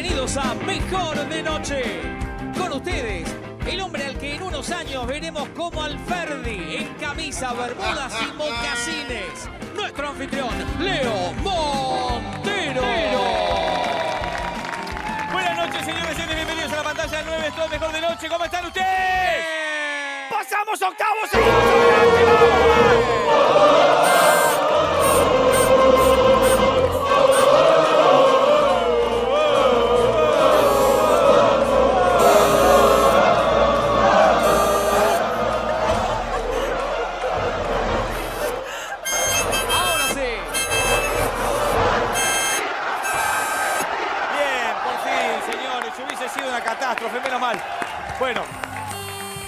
Bienvenidos a Mejor de Noche. Con ustedes, el hombre al que en unos años veremos como Alferdi en camisa, bermudas y mocasines. Nuestro anfitrión, Leo Montero. Buenas noches, señores y señores. Bienvenidos a la pantalla 9. Esto es Mejor de Noche. ¿Cómo están ustedes? ¡Pasamos octavos! ¡Seguimos adelante! Bueno,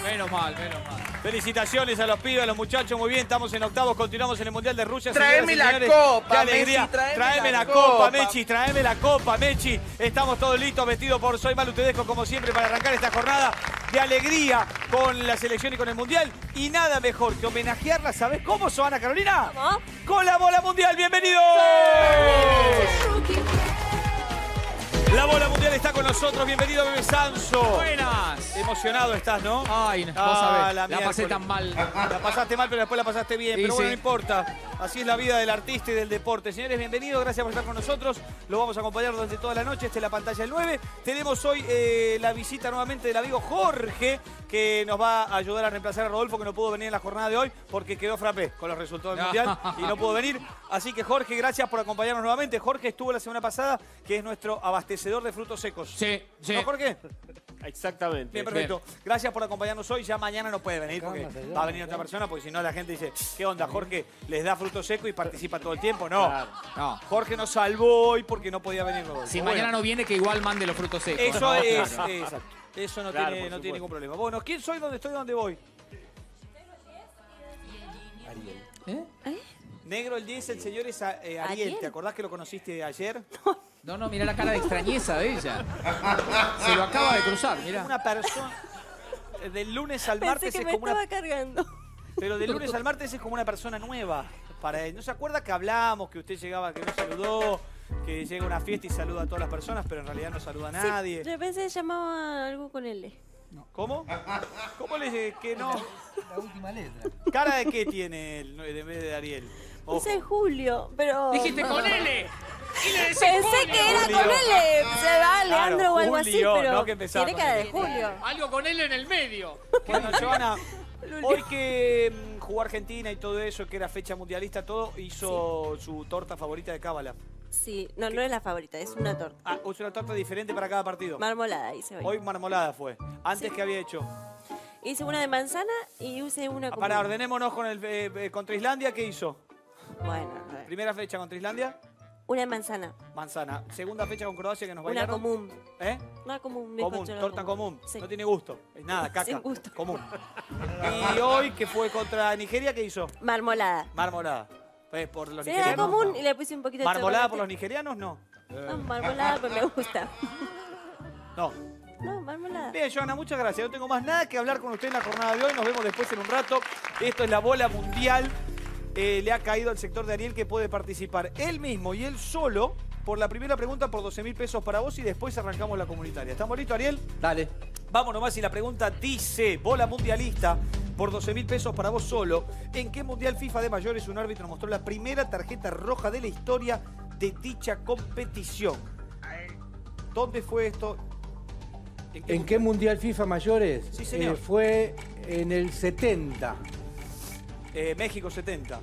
Menos mal, menos mal. felicitaciones a los pibes, a los muchachos. Muy bien, estamos en octavos. Continuamos en el Mundial de Rusia. Traeme la señores. copa, Qué alegría. Messi, traeme Traeme la la copa, copa. Mechi. Traeme la copa, Mechi. Estamos todos listos, vestidos por Soy Malu Tedesco, como siempre, para arrancar esta jornada de alegría con la selección y con el Mundial. Y nada mejor que homenajearla, ¿sabes cómo, Soana Carolina? ¿Cómo? Con la bola mundial. ¡Bienvenidos! La bola mundial está con nosotros. Bienvenido, Bebé Sanso. Buenas. Emocionado estás, ¿no? Ay, vos Ah, sabés, la la, pasé tan mal. La pasaste mal, pero después la pasaste bien. Sí, pero bueno, sí. no importa. Así es la vida del artista y del deporte. Señores, bienvenidos. Gracias por estar con nosotros. Lo vamos a acompañar durante toda la noche. Esta es la pantalla del 9. Tenemos hoy eh, la visita nuevamente del amigo Jorge, que nos va a ayudar a reemplazar a Rodolfo, que no pudo venir en la jornada de hoy porque quedó frappé con los resultados del Mundial y no pudo venir. Así que, Jorge, gracias por acompañarnos nuevamente. Jorge estuvo la semana pasada, que es nuestro abastecedor de frutos secos. Sí, sí. ¿No, Jorge? Exactamente. Bien, perfecto. Gracias por acompañarnos hoy. Ya mañana no puede venir porque va a venir otra persona, porque si no la gente dice, ¿qué onda? Jorge les da fruto seco y participa todo el tiempo. No. Claro. No. Jorge nos salvó hoy porque no podía venir. Si Bueno, mañana no viene, que igual mande los frutos secos. Eso No, es, claro. exacto. Eso no, Claro, tiene, no tiene ningún problema. Bueno, ¿quién soy? ¿Dónde estoy? ¿Dónde voy? ¿Eh? Negro el 10, el señor es eh, Ariel. ¿Ariel? ¿Te acordás que lo conociste ayer? No, no, mira la cara de extrañeza de ella. Se lo acaba de cruzar, mira. Una persona... eh, Del lunes al Pensé martes que es me como una estaba cargando. Pero de lunes al martes es como una persona nueva para él. ¿No se acuerda que hablamos, que usted llegaba, que no saludó, que llega a una fiesta y saluda a todas las personas, pero en realidad no saluda a nadie? Sí, yo pensé que llamaba algo con L. ¿Cómo? ¿Cómo le dije que no? La última letra. ¿Cara de qué tiene el en vez de Ariel? Ojo. Dice Julio, pero... Dijiste con L. Y le decís Pensé Julio. que era con L. Se va Leandro Claro, o algo así, Julio, pero no que empezaba tiene con cara de L. Julio. Algo con L en el medio. Bueno, Joana, hoy que mm, jugó Argentina y todo eso, que era fecha mundialista, todo, hizo su torta favorita de cábala. Sí, no, no es la favorita, es una torta. Ah, hizo una torta diferente para cada partido. Marmolada hice hoy. Hoy marmolada fue. Antes Sí. que había hecho. Hice una de manzana y usé una Ah, con... Para, ordenémonos con el eh, eh, contra Islandia, ¿qué hizo? Bueno. Primera fecha contra Islandia, Una manzana, manzana. Segunda fecha con Croacia que nos una bailaron. común. ¿Eh? Una común, Común, torta común. Sí. No tiene gusto. Es nada, caca. Sin gusto. Común. Y hoy que fue contra Nigeria, ¿qué hizo? Marmolada. Marmolada. Pues por los Sí, era nigerianos. común y le puse un poquito de Marmolada por los chocolate. nigerianos, no. No, marmolada, pero me gusta. No. No, marmolada. Bien, Joana, muchas gracias. No tengo más nada que hablar con usted en la jornada de hoy. Nos vemos después en un rato. Esto es la bola mundial. Eh, le ha caído al sector de Ariel que puede participar él mismo y él solo por la primera pregunta por 12 mil pesos para vos y después arrancamos la comunitaria. ¿Estamos listos, Ariel? Dale. Vamos nomás y la pregunta dice, bola mundialista por 12 mil pesos para vos solo. ¿En qué mundial FIFA de mayores un árbitro mostró la primera tarjeta roja de la historia de dicha competición? ¿Dónde fue esto? ¿En qué mundial FIFA mayores? Sí, señor. Eh, fue en el 70, Eh, México 70.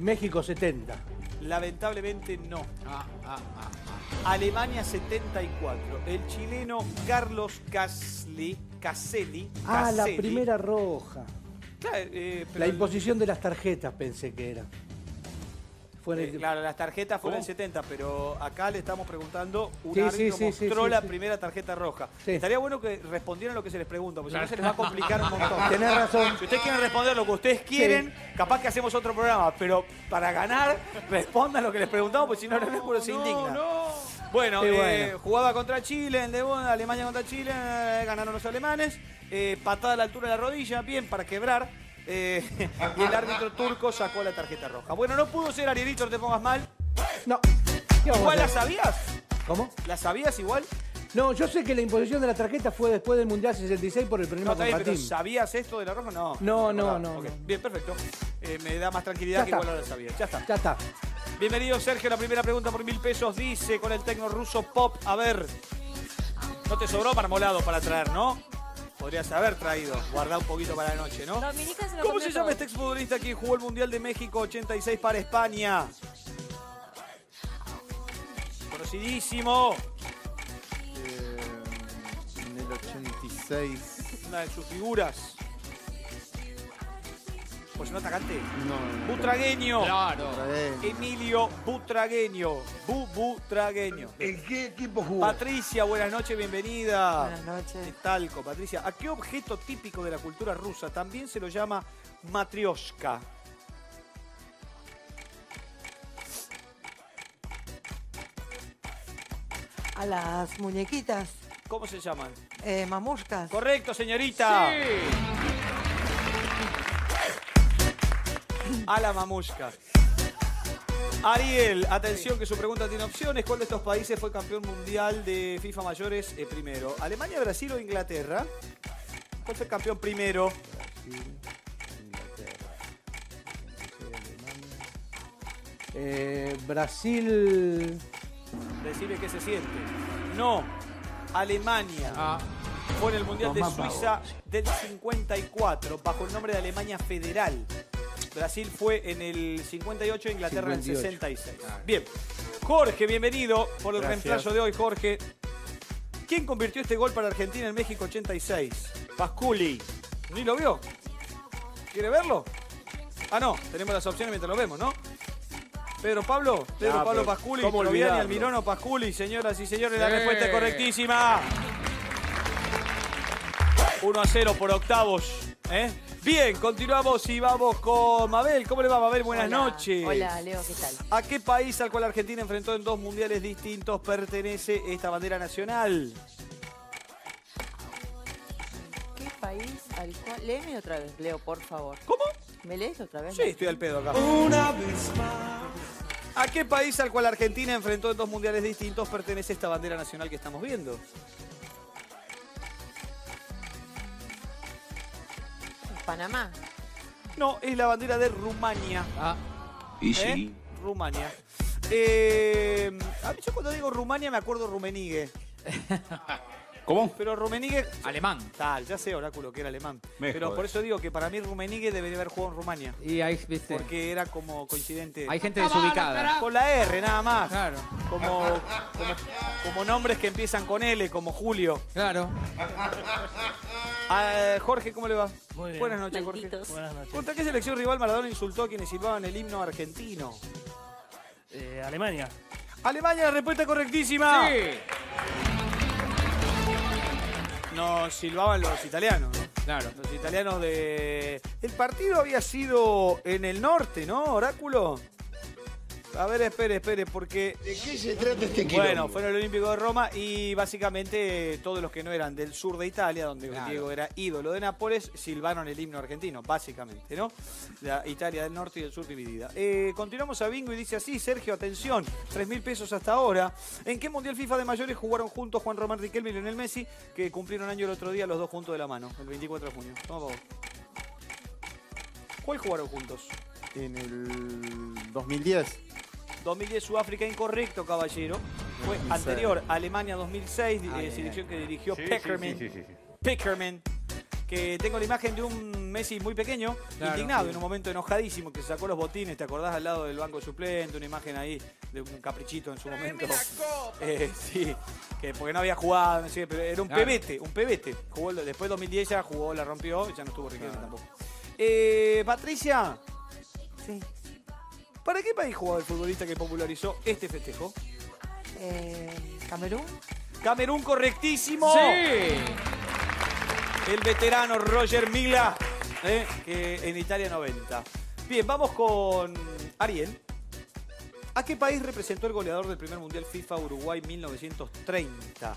México 70. Lamentablemente no. Ah, ah, ah, ah. Alemania 74. El chileno Carlos Casli, Caselli. Ah, la Caselli. primera roja. Claro, eh, pero La el- imposición de las tarjetas pensé que era. Fue en eh, claro, las tarjetas fueron en ¿Cómo? 70, pero acá le estamos preguntando, un Sí, árbitro sí, sí, sí, mostró la primera tarjeta roja. Estaría bueno que respondieran lo que se les pregunta, porque si no se les va a complicar un montón. Tenés razón. Si ustedes quieren responder lo que ustedes quieren, capaz que hacemos otro programa, pero para ganar, respondan lo que les preguntamos, porque si no, el juro se indigna. Bueno, Qué eh, bueno. jugaba contra Chile, en debut, Alemania contra Chile, eh, ganaron los alemanes, patada a la altura de la rodilla, bien, para quebrar, eh, y el árbitro turco sacó la tarjeta roja. Bueno, no pudo ser Arielito, no te pongas mal. No. ¿Qué vamos ¿Igual la sabías? ¿Cómo? ¿La sabías igual? No, yo sé que la imposición de la tarjeta fue después del Mundial 66 por el No, problema está con bien, pero Ratín. ¿sabías esto de la roja? No. No, no, no, no. Bien, perfecto. Eh, me da más tranquilidad Ya que está. igual no lo sabía. Ya está. Ya está. Bienvenido, Sergio. La primera pregunta por mil pesos dice con el tecno ruso pop. A ver, no te sobró marmolado para traer, ¿no? Podrías haber traído. Guardá un poquito para la noche, ¿no? Dominica se lo ¿Cómo se llama todo. este exfutbolista que jugó el Mundial de México 86 para España? Conocidísimo. Eh, en el 86. Una de sus figuras. Pues no atacante. No, no, Butragueño. Claro. Emilio Butragueño. Bu Butragueño. ¿En qué equipo jugó? Patricia, buenas noches, bienvenida. Buenas noches. De Talco, Patricia. ¿A qué objeto típico de la cultura rusa también se lo llama matrioshka? A las muñequitas, ¿Cómo se llaman? eh, mamuscas. Correcto, señorita. A la mamushka. Ariel, atención que su pregunta tiene opciones. ¿Cuál de estos países fue campeón mundial de FIFA mayores eh, primero? ¿Alemania, Brasil o Inglaterra? ¿Cuál fue campeón primero? Eh, Brasil. Decime qué se siente. No, Alemania. Ah, Fue en el Mundial de Suiza del 54, bajo el nombre de Alemania Federal. Brasil fue en el 58, Inglaterra en el 58. 66. Bien. Jorge, bienvenido por el Gracias. reemplazo de hoy, Jorge. ¿Quién convirtió este gol para Argentina en México 86? Pasculi. ¿Ni lo vio? ¿Quiere verlo? Ah, no, tenemos las opciones mientras lo vemos, ¿no? Pedro Pablo, Pedro Ah, Pablo Pasculi, ¿cómo Troviani, olvidarlo? Almirón o Pasculi, señoras y señores, la respuesta es correctísima. 1 a 0 por octavos. ¿eh? Bien, continuamos y vamos con Mabel. ¿Cómo le va, Mabel? Buenas Hola. noches. Hola, Leo, ¿qué tal? ¿A qué país al cual Argentina enfrentó en dos mundiales distintos pertenece esta bandera nacional? ¿Qué país al cual... Léeme otra vez, Leo, por favor. ¿Cómo? ¿Me lees otra vez? Sí, estoy al pedo acá. ¿A qué país al cual Argentina enfrentó en dos mundiales distintos pertenece esta bandera nacional que estamos viendo? Panamá. No, es la bandera de Rumania. ah, ¿eh? Rumania. Eh, a mí yo cuando digo Rumania me acuerdo Rumenigue. ¿Cómo? Pero Rumenigue... alemán. Tal, ya sé, oráculo, que era alemán. Me Pero por eso digo que para mí Rumenigue debería haber jugado en Rumania. Y ahí, viste. Porque era como coincidente. Hay gente desubicada. Con la R, nada más. Claro, Como, como, como nombres que empiezan con L, como Julio. claro. Ah, Jorge, ¿cómo le va? Muy bien. Buenas noches, Jorge. Buenas noches. ¿Contra qué selección rival Maradona insultó a quienes silbaban el himno argentino? Eh, Alemania. Alemania, la respuesta correctísima. Sí. Nos silbaban los italianos, ¿no? Claro. Los italianos de... El partido había sido en el norte, ¿no, Oráculo? A ver, espere, espere, porque... ¿De qué se trata este Bueno, fue en el Olímpico de Roma y básicamente todos los que no eran del sur de Italia, donde Claro. Diego era ídolo de Nápoles, silbaron el himno argentino, básicamente, ¿no? La Italia del norte y del sur dividida. Eh, continuamos a Bingo y dice así, Sergio, atención, 3 mil pesos hasta ahora. ¿En qué Mundial FIFA de mayores jugaron juntos Juan Román Riquelme y Lionel Messi, que cumplieron año el otro día los dos juntos de la mano, el 24 de junio? Toma por favor. ¿Cuál jugaron juntos? En el 2010. 2010 Sudáfrica incorrecto, caballero. Fue 2006. anterior, Alemania 2006, Ah, eh, selección que dirigió Sí, sí, Peckerman. sí, sí, sí. Peckerman. Que tengo la imagen de un Messi muy pequeño, Claro, indignado, sí. en un momento enojadísimo, que se sacó los botines, ¿te acordás al lado del banco suplente? Una imagen ahí de un caprichito en su momento. Eh, sí, que porque no había jugado, no sé, pero era un Claro. pebete, un pebete. Jugó, después 2010 ya jugó, la rompió, y ya no estuvo Riquelme tampoco. Eh, Patricia, Sí. ¿para qué país jugaba el futbolista que popularizó este festejo? Eh, Camerún. Camerún correctísimo. Sí. El veterano Roger Mila, eh, que en Italia 90. Bien, vamos con Ariel. ¿A qué país representó el goleador del primer Mundial FIFA Uruguay 1930?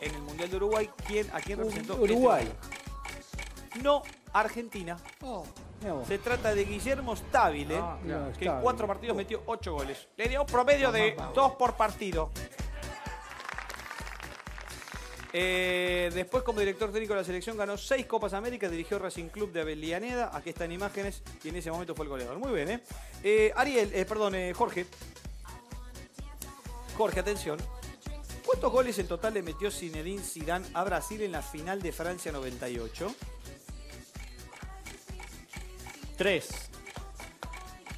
En el Mundial de Uruguay, ¿quién, ¿a quién representó? este Uruguay. No, Argentina. Vos. Se trata de Guillermo Stabile, Ah, claro. que en Stabile. cuatro partidos metió ocho goles. Le dio un promedio de dos por partido. Eh, después, como director técnico de la selección, ganó seis Copas América, dirigió Racing Club de Avellaneda. Aquí están imágenes y en ese momento fue el goleador. Muy bien, ¿eh? Eh, Ariel, eh, perdón, eh, Jorge. Jorge, atención. ¿Cuántos goles en total le metió Zinedine Zidane a Brasil en la final de Francia 98? Tres.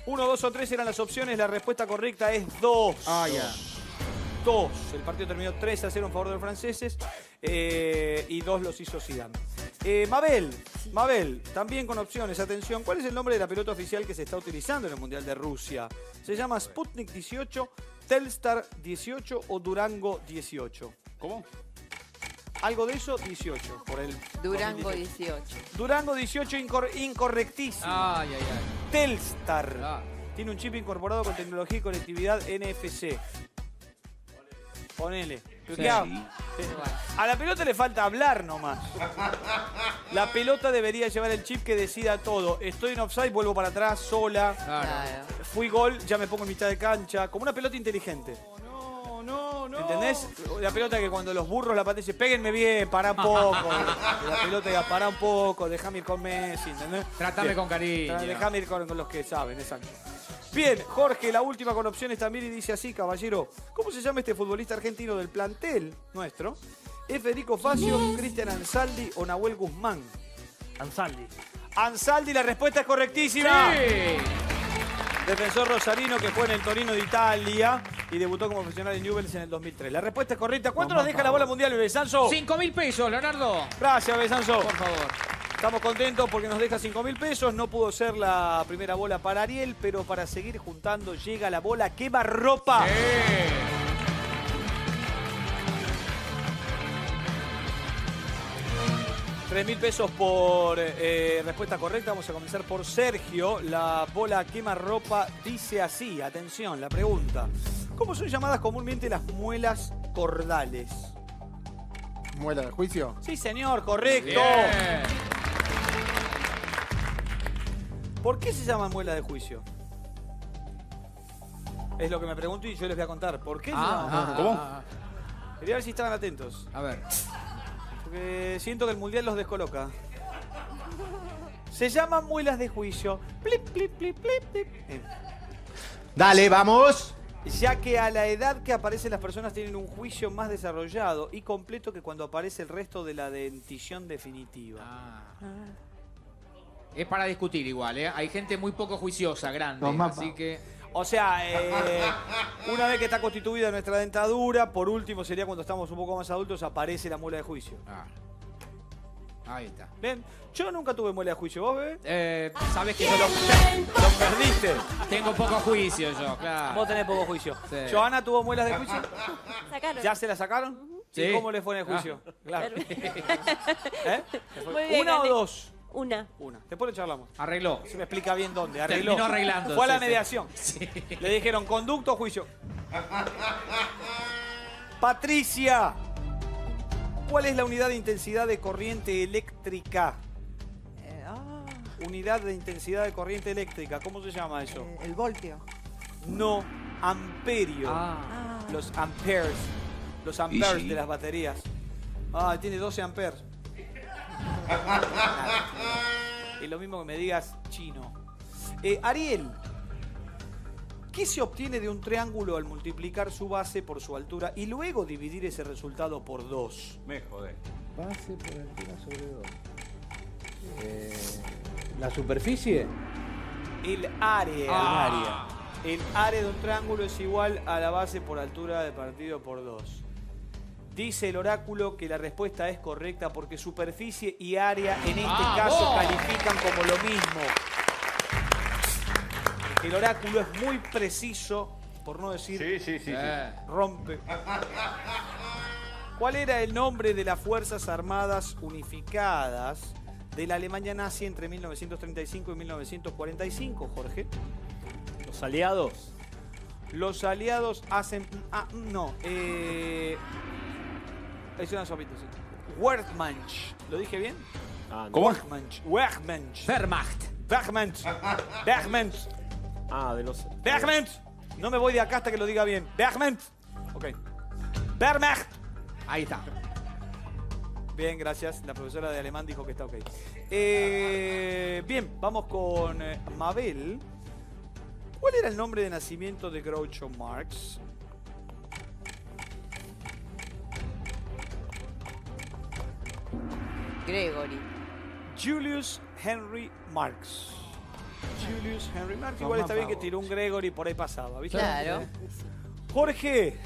Uno, dos o tres eran las opciones. La respuesta correcta es dos. Ah, ya. Dos. El partido terminó 3 a 0 en favor de los franceses eh, y dos los hizo Zidane. Eh, Mabel, Mabel, también con opciones. Atención, ¿cuál es el nombre de la pelota oficial que se está utilizando en el Mundial de Rusia? ¿Se llama Sputnik 18, Telstar 18 o Durango 18? ¿Cómo? Algo de eso, 18. Por el Durango 2018. 18. Durango 18, incor- incorrectísimo. Ay, ay, ay. Telstar. Ah. Tiene un chip incorporado con tecnología y conectividad NFC. Ponele. ¿Pero Sí. qué hago? A la pelota le falta hablar nomás. La pelota debería llevar el chip que decida todo. Estoy en offside, vuelvo para atrás, sola. Claro. Fui gol, ya me pongo en mitad de cancha. Como una pelota inteligente. No. ¿Entendés? La pelota que cuando los burros la patean, dicen, péguenme bien, pará un poco. la pelota que pará un poco, déjame ir con Messi, ¿entendés? Tratame Bien. con cariño. Déjame ir con, con los que saben, exacto. Bien, Jorge, la última con opciones también y dice así, caballero. ¿Cómo se llama este futbolista argentino del plantel nuestro? ¿Es Federico Facio, Cristian Ansaldi o Nahuel Guzmán? Ansaldi. Ansaldi, la respuesta es correctísima. Sí. Defensor rosarino que fue en el Torino de Italia y debutó como profesional en Newell's en el 2003. La respuesta es correcta. ¿Cuánto nos deja la bola mundial, Besanzo? Cinco mil pesos, Leonardo. Gracias, Besanzo. Por favor. Estamos contentos porque nos deja 5 mil pesos. No pudo ser la primera bola para Ariel, pero para seguir juntando llega la bola quema ropa. Eh. 3 mil pesos por eh, respuesta correcta. Vamos a comenzar por Sergio. La bola quema ropa dice así. Atención, la pregunta. ¿Cómo son llamadas comúnmente las muelas cordales? ¿Muela de juicio? Sí, señor, correcto. Bien. ¿Por qué se llaman muelas de juicio? Es lo que me pregunto y yo les voy a contar. ¿Por qué se llaman? Ah, ah, ¿Cómo? ah, Quería ver si estaban atentos. ah. A ver. Porque siento que el mundial los descoloca. Se llaman muelas de juicio. Plip, plip, plip, plip, plip. Eh, Dale, vamos. Ya que a la edad que aparecen las personas tienen un juicio más desarrollado y completo que cuando aparece el resto de la dentición definitiva. Ah. Es para discutir igual, ¿eh? Hay gente muy poco juiciosa, grande. Así que. O sea, eh, una vez que está constituida nuestra dentadura, por último sería cuando estamos un poco más adultos, aparece la muela de juicio. Ah. Ahí está. Bien, yo nunca tuve muela de juicio, ¿vos, bebé? Eh, Sabes que yo lo, Lo perdiste. tengo poco juicio yo, claro. Vos tenés poco juicio. Sí. ¿Joana tuvo muelas de juicio? Sacaron. ¿Ya se la sacaron? Sí. ¿Y cómo le fue en el juicio? Claro. ¿Eh? Muy bien, ¿Una o dos? Una. Una. Después lo charlamos. Arregló. Se me explica bien dónde. Arregló. Terminó arreglando. Fue a la sí. mediación. Sí. Le dijeron conducto o juicio. Patricia. ¿Cuál es la unidad de intensidad de corriente eléctrica? Eh, ah, Unidad de intensidad de corriente eléctrica. ¿Cómo se llama eso? eh, el voltio. No, amperio. Ah. Ah, Los amperes. Los amperes sí. de las baterías. Ah, tiene 12 amperes. es lo mismo que me digas chino. Eh, Ariel, ¿qué se obtiene de un triángulo al multiplicar su base por su altura y luego dividir ese resultado por 2? Me jodé. Base por altura sobre 2. Eh, la superficie. El área. Ah. El área de un triángulo es igual a la base por altura de partido por 2. Dice el oráculo que la respuesta es correcta porque superficie y área en este caso califican como lo mismo. El oráculo es muy preciso, por no decir Sí, sí, sí. sí. Eh. rompe. ¿Cuál era el nombre de las Fuerzas Armadas Unificadas de la Alemania nazi entre 1935 y 1945, Jorge? Los aliados. Los aliados hacen. Ah, no. Eh, es una sopita, sí. Wehrmacht. ¿Lo dije bien? Ah, no. ¿Cómo? Wehrmacht. Ah, de los. Bergman. No me voy de acá hasta que lo diga bien. Bergman. Ok. Bergman. Ahí está. Bien, gracias. La profesora de alemán dijo que está ok. Eh, bien, vamos con eh, Mabel. ¿Cuál era el nombre de nacimiento de Groucho Marx? Gregory. Julius Henry Marx. Julius Henry Marx. Igual está bien que tiró un Gregory por ahí pasaba, ¿viste? Claro. Jorge,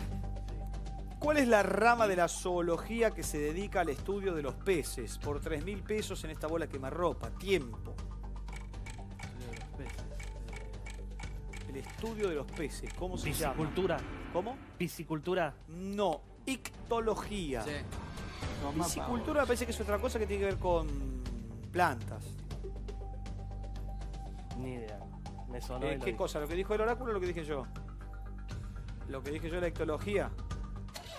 ¿cuál es la rama de la zoología que se dedica al estudio de los peces? Por 3 mil pesos en esta bola quemarropa. Tiempo. El estudio de los peces. ¿Cómo se llama? Piscicultura. ¿Cómo? Piscicultura. No. Ictología. Sí. Piscicultura parece que es otra cosa que tiene que ver con plantas. Ni idea. Me sonó. Eh, y ¿Qué cosa? ¿Lo que dijo el oráculo o lo que dije yo? Lo que dije yo, la ictología.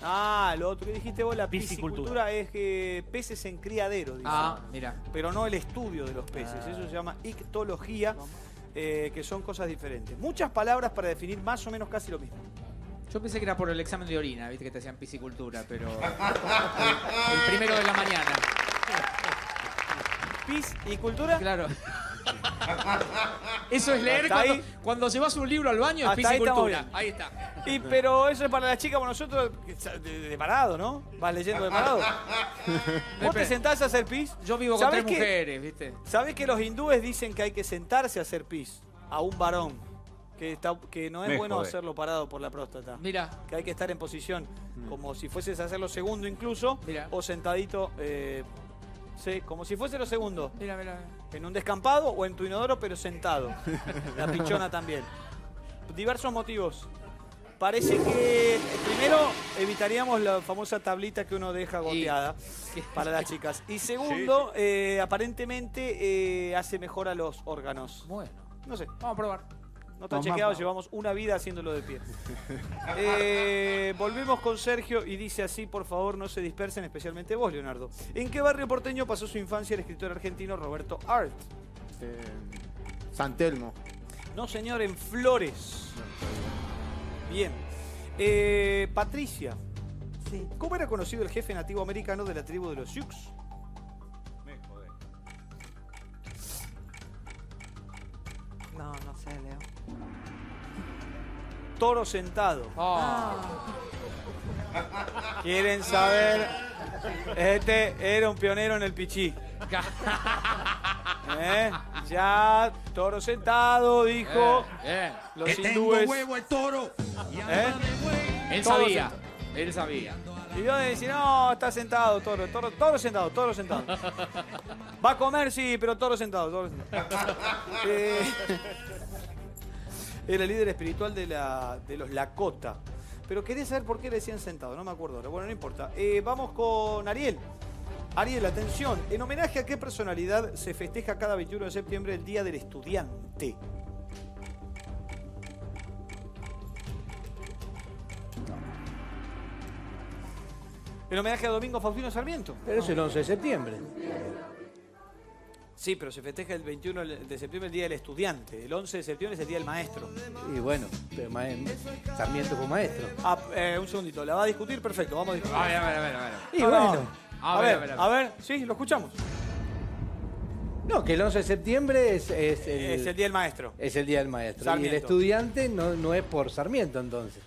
Ah, lo otro que dijiste vos, la Piscicultura. piscicultura es que peces en criadero, dice. Ah, mira. pero no el estudio de los peces. Ah. Eso se llama ictología, eh, que son cosas diferentes. Muchas palabras para definir más o menos casi lo mismo. Yo pensé que era por el examen de orina, viste que te hacían piscicultura, pero. El, el primero de la mañana. Pis y cultura. Claro. Eso es leer cuando, ahí. cuando llevas un libro al baño, es Hasta ahí. Ahí está. Y, pero eso es para la chica, para nosotros, de, de parado, ¿no? Vas leyendo de parado. ¿Vos te sentás a hacer pis? Yo vivo con ¿Sabés tres que- mujeres, ¿viste? ¿Sabés que los hindúes dicen que hay que sentarse a hacer pis a un varón? Que, está, que no es Me bueno hacerlo parado por la próstata. Mira, Que hay que estar en posición, como si fueses a hacerlo segundo incluso, Mira. o sentadito, eh, sí, como si fuese lo segundo. mira, mira. En un descampado o en tu inodoro, pero sentado. La pichona también. Diversos motivos. Parece que eh, primero evitaríamos la famosa tablita que uno deja goteada para las chicas. Y segundo, eh, aparentemente eh, hace mejor a los órganos. Bueno, No sé, vamos a probar. No está chequeado, llevamos una vida haciéndolo de pie. Eh, volvemos con Sergio y dice así, por favor, no se dispersen, especialmente vos, Leonardo. ¿En qué barrio porteño pasó su infancia el escritor argentino Roberto Art? Eh, San Telmo. No, señor, en Flores. Bien. Eh, Patricia, Sí. ¿cómo era conocido el jefe nativo americano de la tribu de los Sioux? Toro sentado. Oh, ¿Quieren saber? Este era un pionero en el pichí. ¿Eh? Ya, toro sentado, dijo. bien. Los hindúes. el toro. ¿Eh? Él sabía. Él sabía. Y yo decía, no, está sentado, toro, toro, toro sentado, toro sentado. Va a comer, sí, pero toro sentado, toro sentado. Era líder espiritual de, la, de los Lakota. Pero quería saber por qué le decían sentado, no me acuerdo ahora. Bueno, no importa. Eh, vamos con Ariel. Ariel, atención. ¿En homenaje a qué personalidad se festeja cada 21 de septiembre el Día del Estudiante? En homenaje a Domingo Faustino Sarmiento. Pero es el 11 de septiembre. Sí, pero se festeja el 21 de septiembre el Día del Estudiante. El 11 de septiembre es el Día del Maestro. Y bueno, pero ma- Sarmiento fue maestro. Ah, eh, un segundito. ¿La va a discutir? Perfecto, vamos a discutir. A ver, a ver, a ver. A ver, Y Ah, bueno, A, ver, a ver, sí, lo escuchamos. no, que el 11 de septiembre es, es el, Es el Día del Maestro. es el día del maestro. Y el estudiante no, no es por Sarmiento entonces.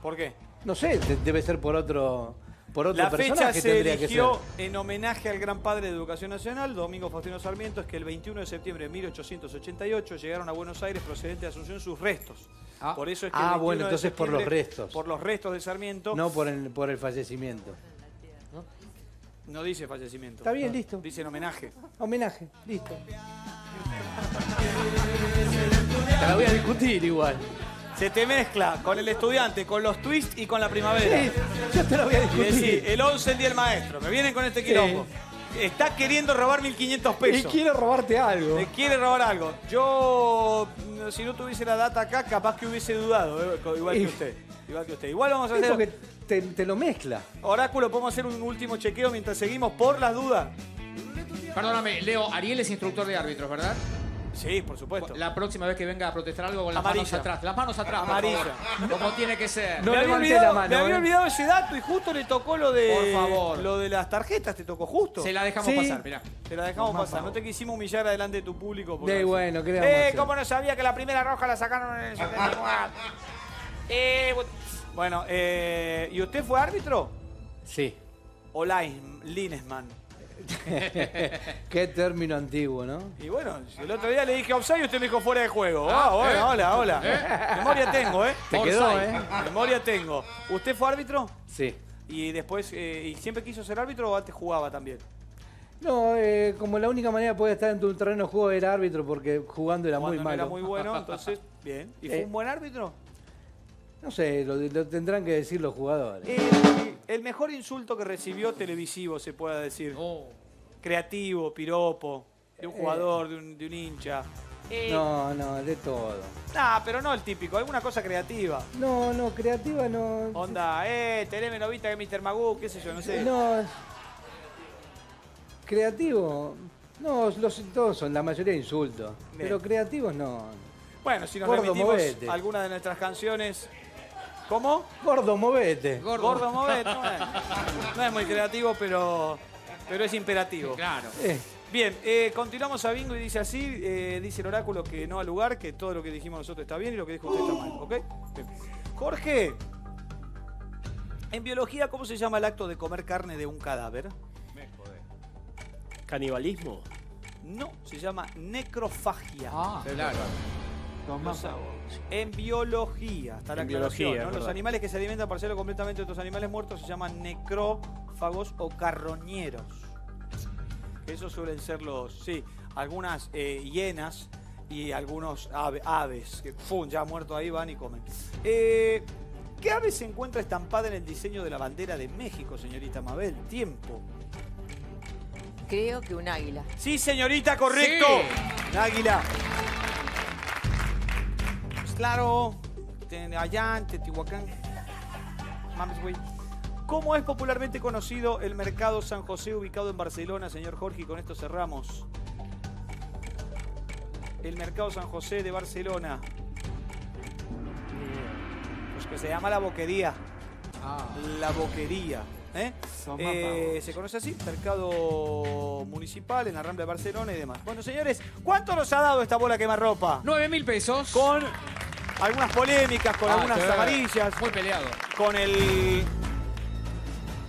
¿Por qué? No sé, de- debe ser por otro, por otro La fecha se que eligió en homenaje al gran padre de Educación Nacional, Domingo Faustino Sarmiento, es que el 21 de septiembre de 1888 llegaron a Buenos Aires procedente de Asunción sus restos. Ah. Por eso es que el Ah, 21 bueno, de entonces por los restos. Por los restos de Sarmiento. No por el, por el fallecimiento. No dice fallecimiento. Está bien, listo. Dice en homenaje. Homenaje, listo. Te la voy a discutir igual. Se te mezcla con el estudiante, con los twists y con la primavera. Sí, yo te la voy a Y decís, discutir. el 11 el día del maestro. Me vienen con este quilombo. Está queriendo robar 1.500 Y pesos. quiero robarte algo. Le quiere robar algo. Yo, mm, si no tuviese la data acá, capaz que hubiese dudado. eh, Igual que Y- usted. Igual que usted. Igual vamos a Es porque hacer. te, te lo mezcla. Oráculo, podemos hacer un último chequeo mientras seguimos por las dudas. Perdóname, Leo, Ariel es instructor de árbitros, ¿verdad? Sí, por supuesto. La próxima vez que venga a protestar algo con las manos Amarilla. atrás. Las manos atrás, por Amarilla. favor. Como tiene que ser. No me había, levanté olvidado, la mano, me había ¿eh? olvidado ese dato y justo le tocó lo de. Por favor. Lo de las tarjetas, te tocó justo. Se la dejamos Sí. pasar, mirá. Te la dejamos pasar. No te quisimos humillar adelante de tu público. por De bueno, ¿qué le vamos a Eh, hacer? ¿cómo no sabía que la primera roja la sacaron en el 74? eh, bu- bueno, eh, ¿y usted fue árbitro? Sí. ¿O line- linesman? Qué término antiguo, ¿no? Y bueno, el otro día le dije offside y usted me dijo fuera de juego. Ah, bueno, hola, hola. Memoria tengo, ¿eh? Te quedó. ¿eh? Memoria tengo. ¿Usted fue árbitro? Sí. Y después, eh, ¿y siempre quiso ser árbitro o antes jugaba también? No, eh, como la única manera de poder estar en tu terreno de juego era árbitro porque jugando era muy malo. era muy bueno, entonces, bien. ¿Y fue Eh. un buen árbitro? No sé, lo, lo tendrán que decir los jugadores. El, el mejor insulto que recibió televisivo, se pueda decir. Oh. Creativo, piropo, de un Eh. jugador, de un, de un hincha. Eh, No, no, de todo. Nah, pero no el típico, alguna cosa creativa. No, no, creativa no. Onda, eh, teneme novita que Mr. Magoo, qué sé yo, no sé. No. es- Creativo. No, los, todos son, la mayoría insultos. Bien. Pero creativos no. Bueno, si nos Gordo, remitimos movete. alguna de nuestras canciones. ¿Cómo? Gordo, movete. Gordo. Gordo Movet. No es, no es muy creativo, pero, pero es imperativo. Claro. Eh, Bien, eh, continuamos a bingo y dice así, eh, dice el oráculo que no al lugar, que todo lo que dijimos nosotros está bien y lo que dijo usted está mal, ¿ok? Bien. Jorge, en biología, ¿cómo se llama el acto de comer carne de un cadáver? ¿Canibalismo? No, se llama necrofagia. Ah, claro. En biología, está la En aclaración, biología, ¿no? es Los verdad. animales que se alimentan parcial o completamente de otros animales muertos se llaman necrófagos o carroñeros. Esos suelen ser los, sí, algunas eh, hienas y algunos ave- aves que ¡fum! ya muertos ahí van y comen. Eh, ¿Qué ave se encuentra estampada en el diseño de la bandera de México, señorita Mabel? Tiempo. Creo que un águila. Sí, señorita, correcto. Un Águila. Claro, allá en Teotihuacán. Mames, güey. ¿Cómo es popularmente conocido el mercado San José ubicado en Barcelona, señor Jorge? Y con esto cerramos. El mercado San José de Barcelona. Pues que se llama la boquería. La boquería. ¿Eh? Eh, se conoce así, mercado municipal en la Rambla de Barcelona y demás. Bueno, señores, ¿cuánto nos ha dado esta bola quemarropa? 9 mil pesos. Con algunas polémicas, con Ah, algunas amarillas, Muy peleado. con el.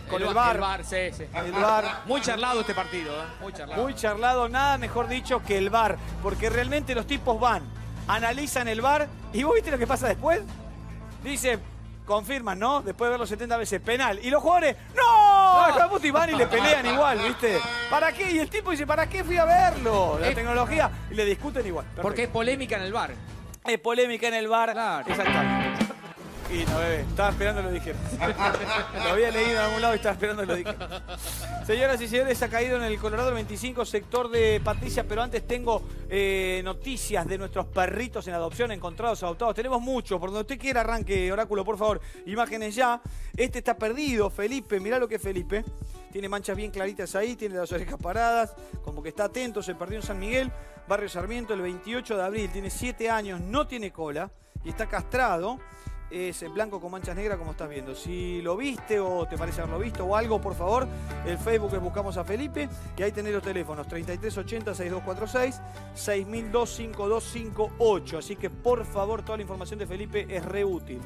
Con el, ba- bar. El bar, sí, sí. El bar. Muy charlado este partido, ¿eh? Muy charlado. Muy charlado, nada mejor dicho que el bar. Porque realmente los tipos van, analizan el bar y vos viste lo que pasa después. Dice, confirman, ¿no? Después de verlo 70 veces, penal. Y los jugadores, ¡No! Puta, y van y le pelean igual, ¿viste? ¿Para qué? Y el tipo dice, ¿para qué fui a verlo? La tecnología. Y le discuten igual. Porque es polémica en el bar. Es polémica en el bar. Claro. Exactamente. Y no, bebé, estaba esperando lo dije. lo había leído en algún lado y estaba esperando lo dije. Señoras y señores, ha caído en el Colorado el 25, sector de Patricia, pero antes tengo eh, noticias de nuestros perritos en adopción, encontrados, adoptados. Tenemos mucho, por donde usted quiera arranque, Oráculo, por favor. Imágenes ya. Este está perdido, Felipe, mirá lo que es Felipe. Tiene manchas bien claritas ahí, tiene las orejas paradas, como que está atento, se perdió en San Miguel, Barrio Sarmiento, el 28 de abril, tiene 7 años, no tiene cola y está castrado. Es blanco con manchas negras como estás viendo. Si lo viste o te parece haberlo visto o algo, por favor, el Facebook es Buscamos a Felipe y ahí tenés los teléfonos 3380-6246, 6002-5258. Así que por favor, toda la información de Felipe es re útil.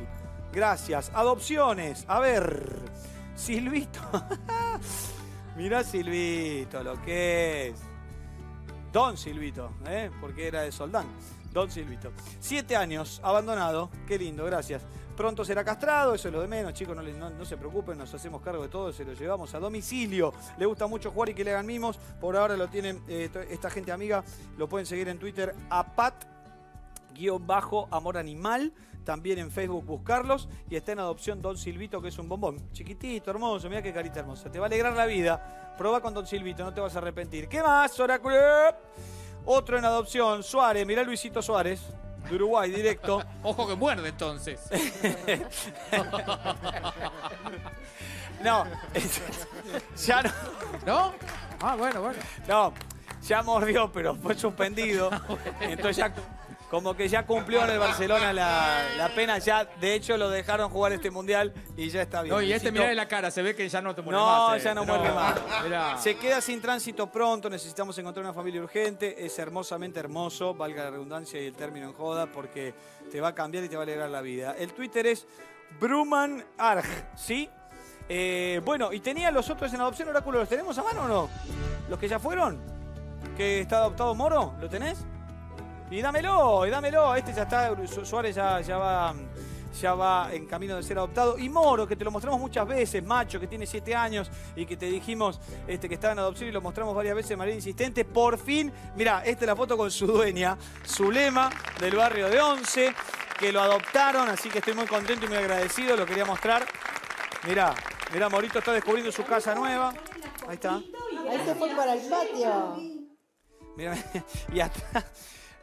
Gracias. Adopciones. A ver, Silvito. Mirá Silvito, lo que es. Don Silvito, ¿eh? porque era de Soldán. Don Silvito. Siete años, abandonado. Qué lindo, gracias. Pronto será castrado, eso es lo de menos, chicos, no, no- no se preocupen, nos hacemos cargo de todo, se lo llevamos a domicilio. Le gusta mucho jugar y que le hagan mimos. Por ahora lo tienen eh, esta gente amiga, lo pueden seguir en Twitter a Pat guion bajo amor animal. También en Facebook buscarlos. Y está en adopción Don Silvito, que es un bombón. Chiquitito, hermoso. Mira qué carita hermosa. Te va a alegrar la vida. Proba con Don Silvito, no te vas a arrepentir. ¿Qué más, Oráculo? Otro en adopción, Suárez. Mirá Luisito Suárez. De Uruguay, directo. Ojo que muerde entonces. No, ya no. ¿No? Ah, bueno, bueno. No, ya mordió, pero fue suspendido. Entonces ya como que ya cumplió en el Barcelona la, la pena. Ya, de hecho, lo dejaron jugar este mundial y ya está bien. No, y este mirá de la cara, se ve que ya no te muere no, más. eh. ya no muerde más. Mirá. Se queda sin tránsito pronto, necesitamos encontrar una familia urgente. Es hermosamente hermoso, valga la redundancia y el término en joda, porque te va a cambiar y te va a alegrar la vida. El Twitter es Bruman Arg, ¿sí? Eh, bueno, y tenía los otros en adopción, Oráculo, ¿los tenemos a mano o no? ¿Los que ya fueron? ¿Que está adoptado Moro? ¿Lo tenés? Y dámelo, y dámelo. Este ya está, Su- Suárez ya, ya va ya va en camino de ser adoptado. Y Moro, que te lo mostramos muchas veces, macho, que tiene 7 años y que te dijimos este, que estaba en adopción y lo mostramos varias veces de manera insistente. Por fin, mira, esta es la foto con su dueña, Zulema, del barrio de Once, que lo adoptaron, así que estoy muy contento y muy agradecido, lo quería mostrar. Mirá, mirá, Morito está descubriendo su casa nueva. Ahí está. Ahí se fue para el patio. Mira, y atrás,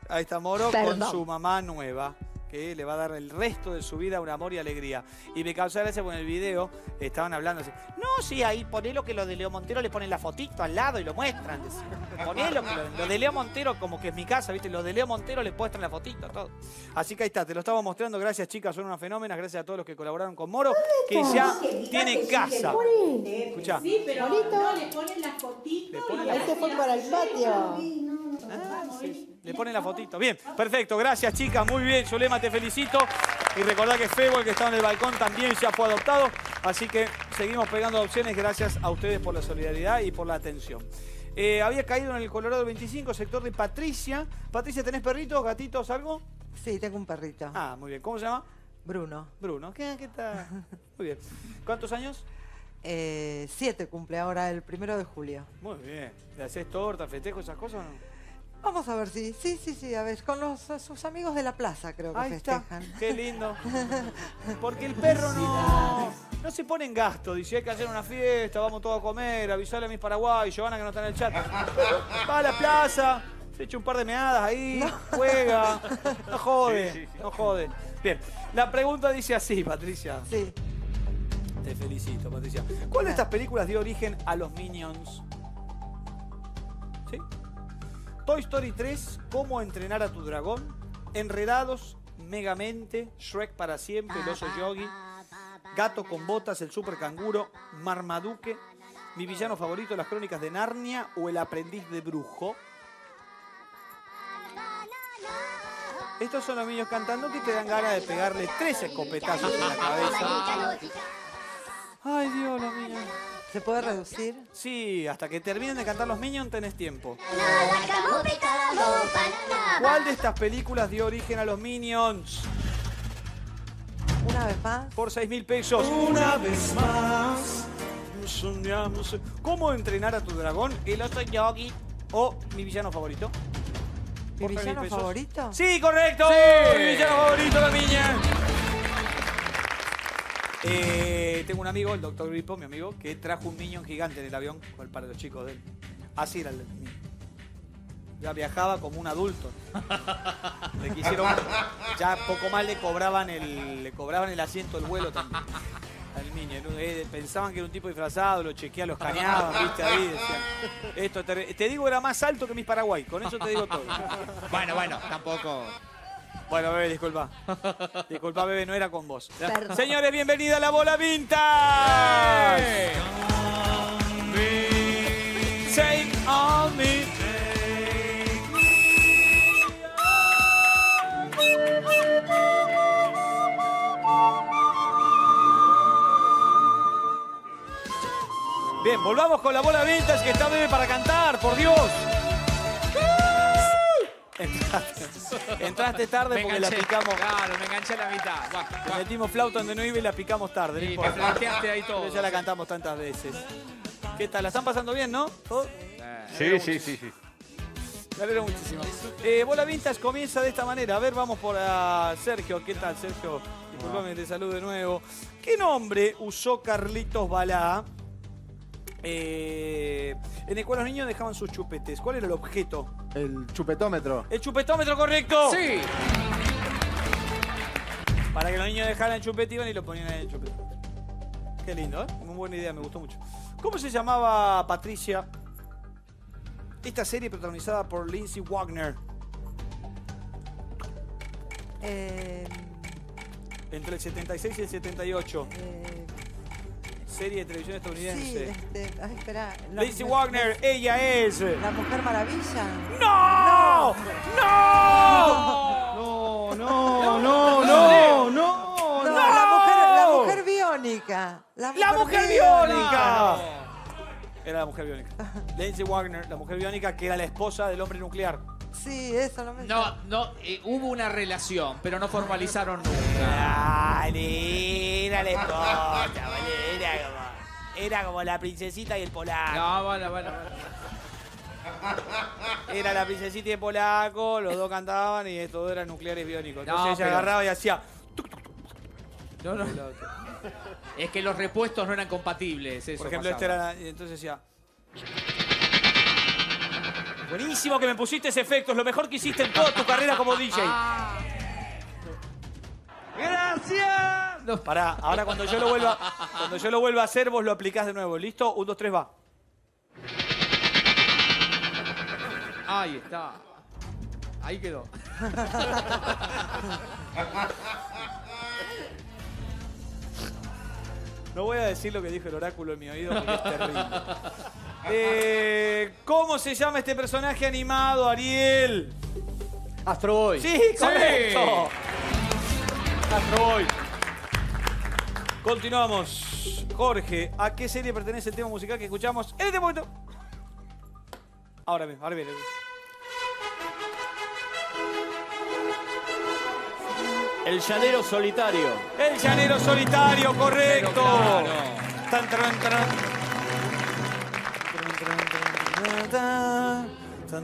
ahí está Moro Perdón. con su mamá nueva, que le va a dar el resto de su vida un amor y alegría. Y me causa gracia porque en el video estaban hablando así, no, sí, ahí ponelo que lo de Leo Montero le ponen la fotito al lado y lo muestran. Ponelo, que lo, lo de Leo Montero, como que es mi casa, ¿viste? Lo de Leo Montero le muestran la fotito, todo. Así que ahí está, te lo estamos mostrando. Gracias, chicas, son unas fenómenas. Gracias a todos los que colaboraron con Moro, que ya tiene casa. Escuchá. Sí, pero no le ponen la fotito. Ahí se fue para el patio. Le ponen la fotito. Bien, perfecto. Gracias, chicas. Muy bien. Zulema, te felicito. Y recordá que Febo, el que estaba en el balcón, también ya fue adoptado. Así que seguimos pegando adopciones gracias a ustedes por la solidaridad y por la atención. Eh, había caído en el Colorado 25, sector de Patricia. Patricia, ¿tenés perritos, gatitos, algo? Sí, tengo un perrito. Ah, muy bien. ¿Cómo se llama? Bruno. Bruno. ¿Qué, qué tal? Muy bien. ¿Cuántos años? Eh, siete cumple ahora, el primero de julio. Muy bien. ¿Le haces torta, festejo, esas cosas o no? Vamos a ver si. Sí, sí, sí, a ver. Con los, sus amigos de la plaza creo que Ahí está. festejan. Qué lindo. Porque el perro no, no se pone en gasto. Dice, hay que hacer una fiesta, vamos todos a comer, avisarle a mis paraguayos, Giovanna que no está en el chat. Va a la plaza, se echa un par de meadas ahí, juega. No jode, no jode. Bien, la pregunta dice así, Patricia. Sí. Te felicito, Patricia. ¿Cuál de estas películas dio origen a los Minions? Toy Story 3, ¿Cómo entrenar a tu dragón? Enredados, Megamente, Shrek para siempre, el oso Yogi, Gato con botas, el super canguro, Marmaduke, mi villano favorito, las crónicas de Narnia o el aprendiz de brujo. Estos son los niños cantando que te dan ganas de pegarle tres escopetazos en la cabeza. Ay, Dios, los Minions. ¿Se puede reducir? Sí, hasta que terminen de cantar los Minions tenés tiempo. ¿Cuál de estas películas dio origen a los Minions? Una vez más. Por 6 mil pesos. Una vez más. Soñamos. ¿Cómo entrenar a tu dragón? El oso Yogi o mi villano favorito. ¿Mi Por 6.000 villano pesos. favorito? Sí, correcto. Sí. Mi villano favorito, la niña. Eh, tengo un amigo, el doctor Gripo, mi amigo, que trajo un Minion gigante en el avión con- para los chicos de él. Así era el Minion. Ya viajaba como un adulto. Le quisieron, ya poco más le cobraban el, le cobraban el asiento del vuelo también. Al Minion. Eh, pensaban que era un tipo disfrazado, lo chequeaban, lo escaneaban, viste ahí, decían. Esto te, te digo era más alto que mis Paraguay, con eso te digo todo. Bueno, bueno, tampoco. Bueno, bebé, disculpa. Disculpa, bebé, no era con vos. Perdón. Señores, bienvenida a la bola vintage. On me. Bien, volvamos con la bola vintage que está bebé para cantar, por Dios. Entraste, entraste tarde Me porque la picamos. Claro, me enganché a la mitad. Guau, Le guau. metimos flauta donde no iba y la picamos tarde. no Y me importa. flanqueaste ahí todo. Pero ya la cantamos tantas veces. ¿Qué tal? ¿La están pasando bien, no? ¿Todo? Eh, Sí, sí, sí, sí. Me alegro muchísimo. Eh, Bola Vintage comienza de esta manera. A ver, vamos por a Sergio. ¿Qué tal, Sergio? Disculpame, te saludo de nuevo. ¿Qué nombre usó Carlitos Balá? Eh, en el cual los niños dejaban sus chupetes. ¿Cuál era el objeto? El chupetómetro. El chupetómetro correcto. Sí. Para que los niños dejaran el chupete iban y lo ponían en el chupete. Qué lindo, ¿eh? Muy buena idea, me gustó mucho. ¿Cómo se llamaba Patricia Esta serie protagonizada por Lindsay Wagner. Eh, Entre el 76 y el 78. eh, Serie de televisión sí, estadounidense. este, ay, espera. la- Wagner, ella es. La Mujer Maravilla. ¡No! ¡No! No, no, no, no, no. No, La, mujer, la mujer biónica. La mujer, ¡La mujer biónica! Era la mujer biónica. Lindsay Wagner, la mujer biónica, que era la esposa del hombre nuclear. Sí, eso no me No, no, eh, hubo una relación, pero no formalizaron nunca. Dale, era era como la princesita y el polaco. No, bueno, bueno. Era la princesita y el polaco, los dos cantaban y estos dos eran nucleares biónicos. No, Entonces ella pero- agarraba y hacía. No, no. Es que los repuestos no eran compatibles. Eso Por ejemplo, este pasaba. era. y Entonces decía. Buenísimo que me pusiste ese efecto, es lo mejor que hiciste en toda tu carrera como DJ. ¡Gracias! No. Pará, ahora cuando yo lo vuelva, cuando yo lo vuelva a hacer, vos lo aplicás de nuevo. ¿Listo? Un, dos, tres, va. Ahí está. Ahí quedó. No voy a decir lo que dijo el oráculo en mi oído porque es terrible. Eh, ¿Cómo se llama este personaje animado, Ariel? Astro Boy. Sí, correcto. Astro Boy. Continuamos. Jorge, ¿a qué serie pertenece el tema musical que escuchamos en este momento? Ahora bien, ahora bien. El llanero solitario. El llanero solitario, correcto. Claro. Tan. Tan, tan, Me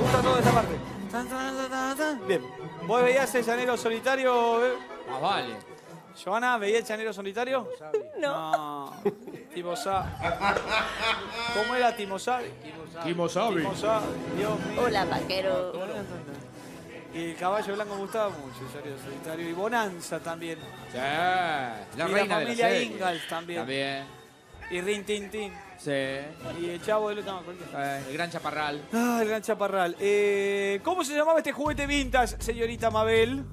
gusta toda esta parte. Bien. ¿Vos veías el llanero solitario? Ah, vale. Joana, ¿veía el llanero solitario? No. No. Timosá. ¿Cómo era Timosá? Timosá, Dios mío. Hola, vaquero. Y el caballo blanco me gustaba mucho, el llanero solitario. Y Bonanza también. Sí. La y la reina familia de la serie. Ingalls también. También. Y Rin Tin Tin. Sí. Y el chavo del otro. No. Eh, el gran chaparral. Ah, el gran chaparral. Eh, ¿Cómo se llamaba este juguete vintage, señorita Mabel?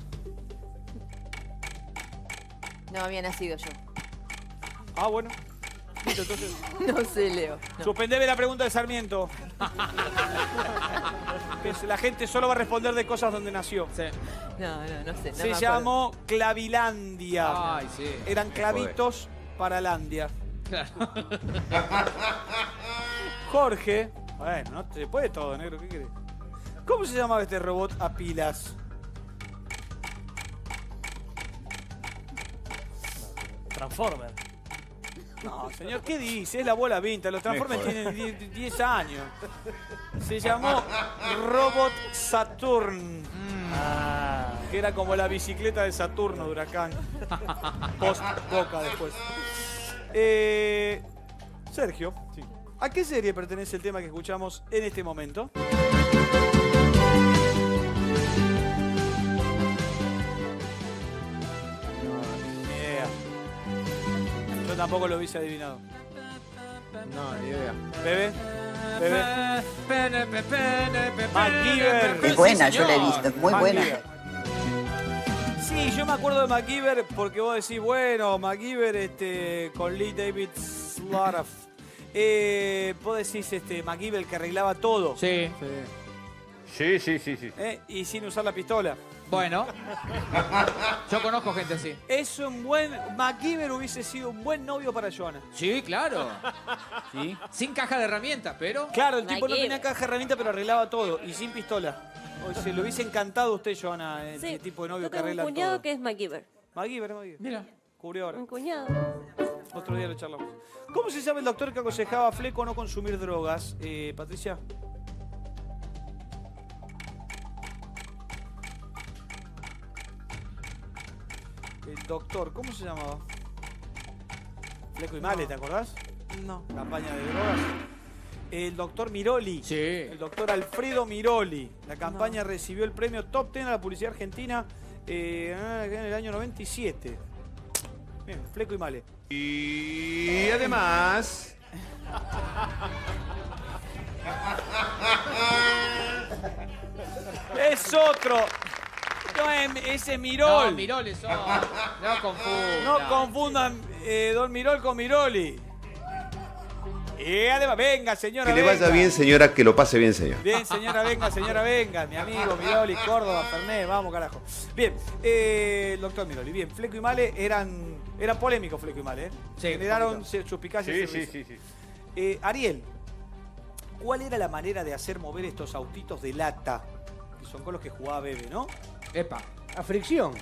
No había nacido yo. Ah, bueno. Listo, entonces. No sé, Leo. No. Suspendeme la pregunta de Sarmiento. La gente solo va a responder de cosas donde nació. Sí. No, no, no sé. no Se llamó Clavilandia. Ay, sí. Eran clavitos para Landia. Claro. Jorge. Bueno, no te puede todo, negro. ¿Qué querés? ¿Cómo se llamaba este robot a pilas? Transformer. No, señor, ¿qué dice? Es la bola vinta. Los Transformers tienen 10 10 años. Se llamó Robot Saturn. Ah. Que era como la bicicleta de Saturno de Huracán. Post Boca después. Eh, Sergio, ¿a qué serie pertenece el tema que escuchamos en este momento? Ni idea. Yo tampoco lo hubiese adivinado. No, ni idea. Bebé, bebé. MacGyver. Es buena, yo la he visto, es muy buena. Sí, yo me acuerdo de MacGyver porque vos decís, bueno, MacGyver este, con Lee David Slottaf. Eh, vos decís este, MacGyver que arreglaba todo Sí. Sí, sí, sí, sí. ¿eh? y sin usar la pistola. Bueno. Yo conozco gente así. Es un buen. MacGyver hubiese sido un buen novio para Joana. Sí, claro. Sí. Sin caja de herramientas, pero. Claro, el tipo no tenía caja de herramientas, pero arreglaba todo y sin pistola. O se le hubiese encantado a usted, Joana, el Sí, tipo de novio yo que arregla un cuñado todo. que es MacGyver. MacGyver, MacGyver. Mira. Cubrió ahora. Un cuñado. Otro día lo charlamos. ¿Cómo se llama el doctor que aconsejaba a Fleco no consumir drogas? Eh, Patricia. El doctor, ¿cómo se llamaba? Fleco y Male, ¿te acordás? No. Campaña de drogas. El doctor Miroli. Sí. El doctor Alfredo Miroli. La campaña recibió el premio Top 10 a la publicidad argentina eh, en el año 97. Bien, Fleco y Male. Y además, Es otro. No, es- ese es Mirol. No, Miroli son. No confundan. No confundan eh, Don Mirol con Miroli. Y además, venga, señora. Que le vaya venga. bien, señora, que lo pase bien, señor. Bien, señora, venga, señora, venga. Mi amigo Miroli, Córdoba, Fernet, vamos, carajo. Bien, eh, doctor Miroli. Bien, Fleco y Male eran, eran polémicos, Fleco y Male, ¿eh? Sí, Generaron suspicacias. y Sí, sí, sí, sí. Eh, Ariel, ¿cuál era la manera de hacer mover estos autitos de lata? Que son con los que jugaba Bebe, ¿no? Epa. A fricción.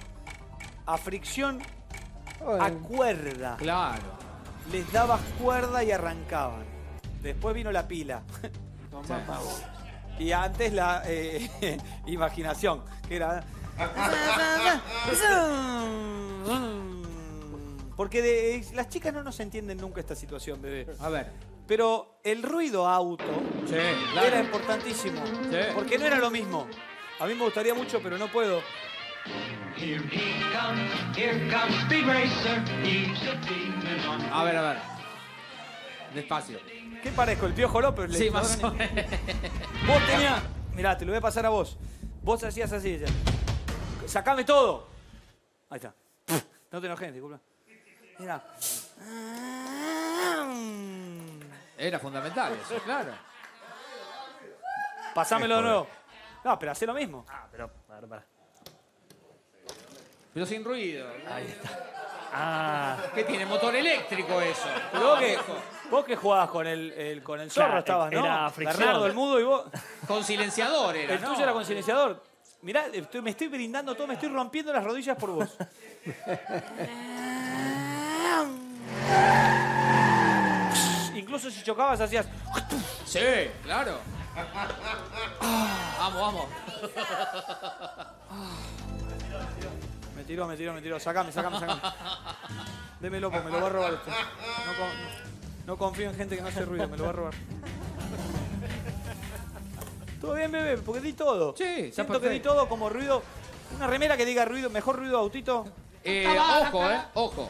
A fricción, Bueno, a cuerda. Claro. Les dabas cuerda y arrancaban. Después vino la pila. Y antes la eh, imaginación, que era... Porque de- las chicas no nos entienden nunca esta situación, bebé. A ver. Pero el ruido auto Sí, era importantísimo. Sí. Porque no era lo mismo. A mí me gustaría mucho, pero no puedo. A ver, a ver. Despacio. ¿Qué parezco? ¿El Piojo López? Sí, Le- más o menos. Vos tenías... Mirá, te lo voy a pasar a vos. Vos hacías así. ya. Sacame todo. Ahí está. No te enojes, disculpa. Mira. Era fundamental eso, claro. Pasámelo de nuevo. No, pero hace lo mismo. Ah, pero. A ver, para. Pero sin ruido. Ahí está. Ah. ¿Qué tiene? Motor eléctrico eso. Pero vos que, vos que jugabas con el, el- con el zorro Claro, estabas, ¿no? era fricción. Bernardo, el mudo y vos. Con silenciador era. El ¿no? tuyo era con silenciador. Mirá, estoy- me estoy brindando todo, me estoy rompiendo las rodillas por vos. Incluso si chocabas hacías. Sí, claro. Vamos, vamos. Me tiró, me tiró, me tiró. Sacame, sacame, sacame. Démelo, porque me lo va a robar este. No, con- no confío en gente que no hace ruido, me lo va a robar. ¿Todo bien, bebé? Porque di todo. Sí, está Siento que di perfecto. todo como ruido. Una remera que diga ruido, mejor ruido autito. Eh, ojo, eh. Ojo.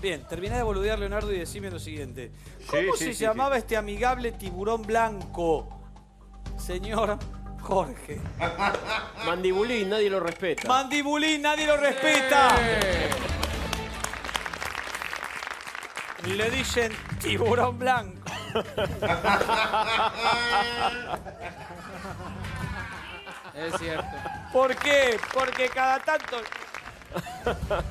Bien, terminá de boludear, Leonardo, y decime lo siguiente. ¿Cómo sí, se sí, llamaba este amigable tiburón blanco? Señor Jorge. Mandibulín, nadie lo respeta. Mandibulín, nadie lo respeta. Le dicen tiburón blanco. es cierto. ¿Por qué? Porque cada tanto.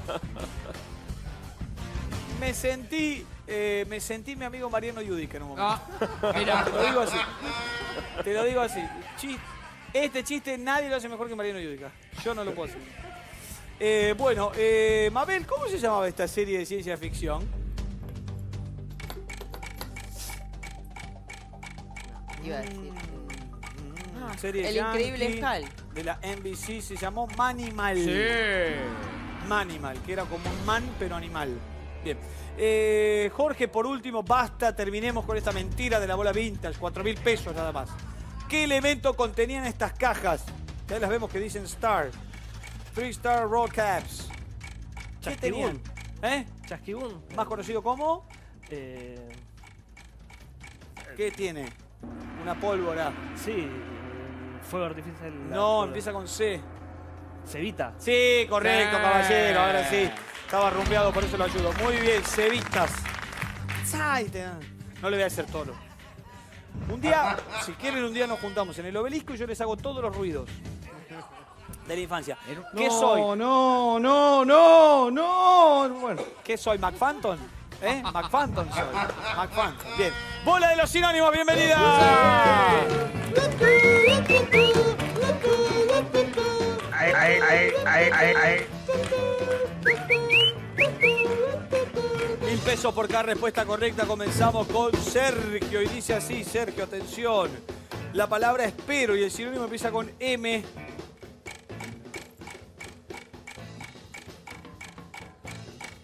Me sentí. Eh, me sentí mi amigo Mariano Yudica en un momento. Ah, mira. Te lo digo así. Te lo digo así. Este chiste nadie lo hace mejor que Mariano Yudica. Yo no lo puedo hacer. Eh, bueno, eh, Mabel, ¿cómo se llamaba esta serie de ciencia ficción? Iba a decir. Serie El yankee increíble Hal. De la NBC se llamó Manimal. Sí. Manimal, que era como un man, pero animal. Bien. Eh, Jorge, por último, basta, terminemos con esta mentira de la bola vintage, 4 mil pesos nada más. ¿Qué elemento contenían estas cajas? Ya las vemos que dicen Star. Three Star Roll Caps. ¿Qué tenían? ¿Eh? Chasquibún. Más conocido como. Eh, ¿Qué tiene? Una pólvora. sí. Fuego artificial. No, empieza con C. Cevita. Sí, correcto, caballero. Ahora sí. Estaba rumbeado, por eso lo ayudo. Muy bien, cevitas. Ay, te- No le voy a hacer toro. Un día, si quieren, un día nos juntamos en el obelisco y yo les hago todos los ruidos de la infancia. ¿Qué no, soy? No, no, no, no. Bueno. ¿Qué soy? ¿McPhantom? ¿Eh? McPhantom soy. McPhantom. Bien. Bola de los sinónimos, bienvenida. Mil pesos por cada respuesta correcta. Comenzamos con Sergio. Y dice así, Sergio, atención. La palabra espero y el sinónimo empieza con M.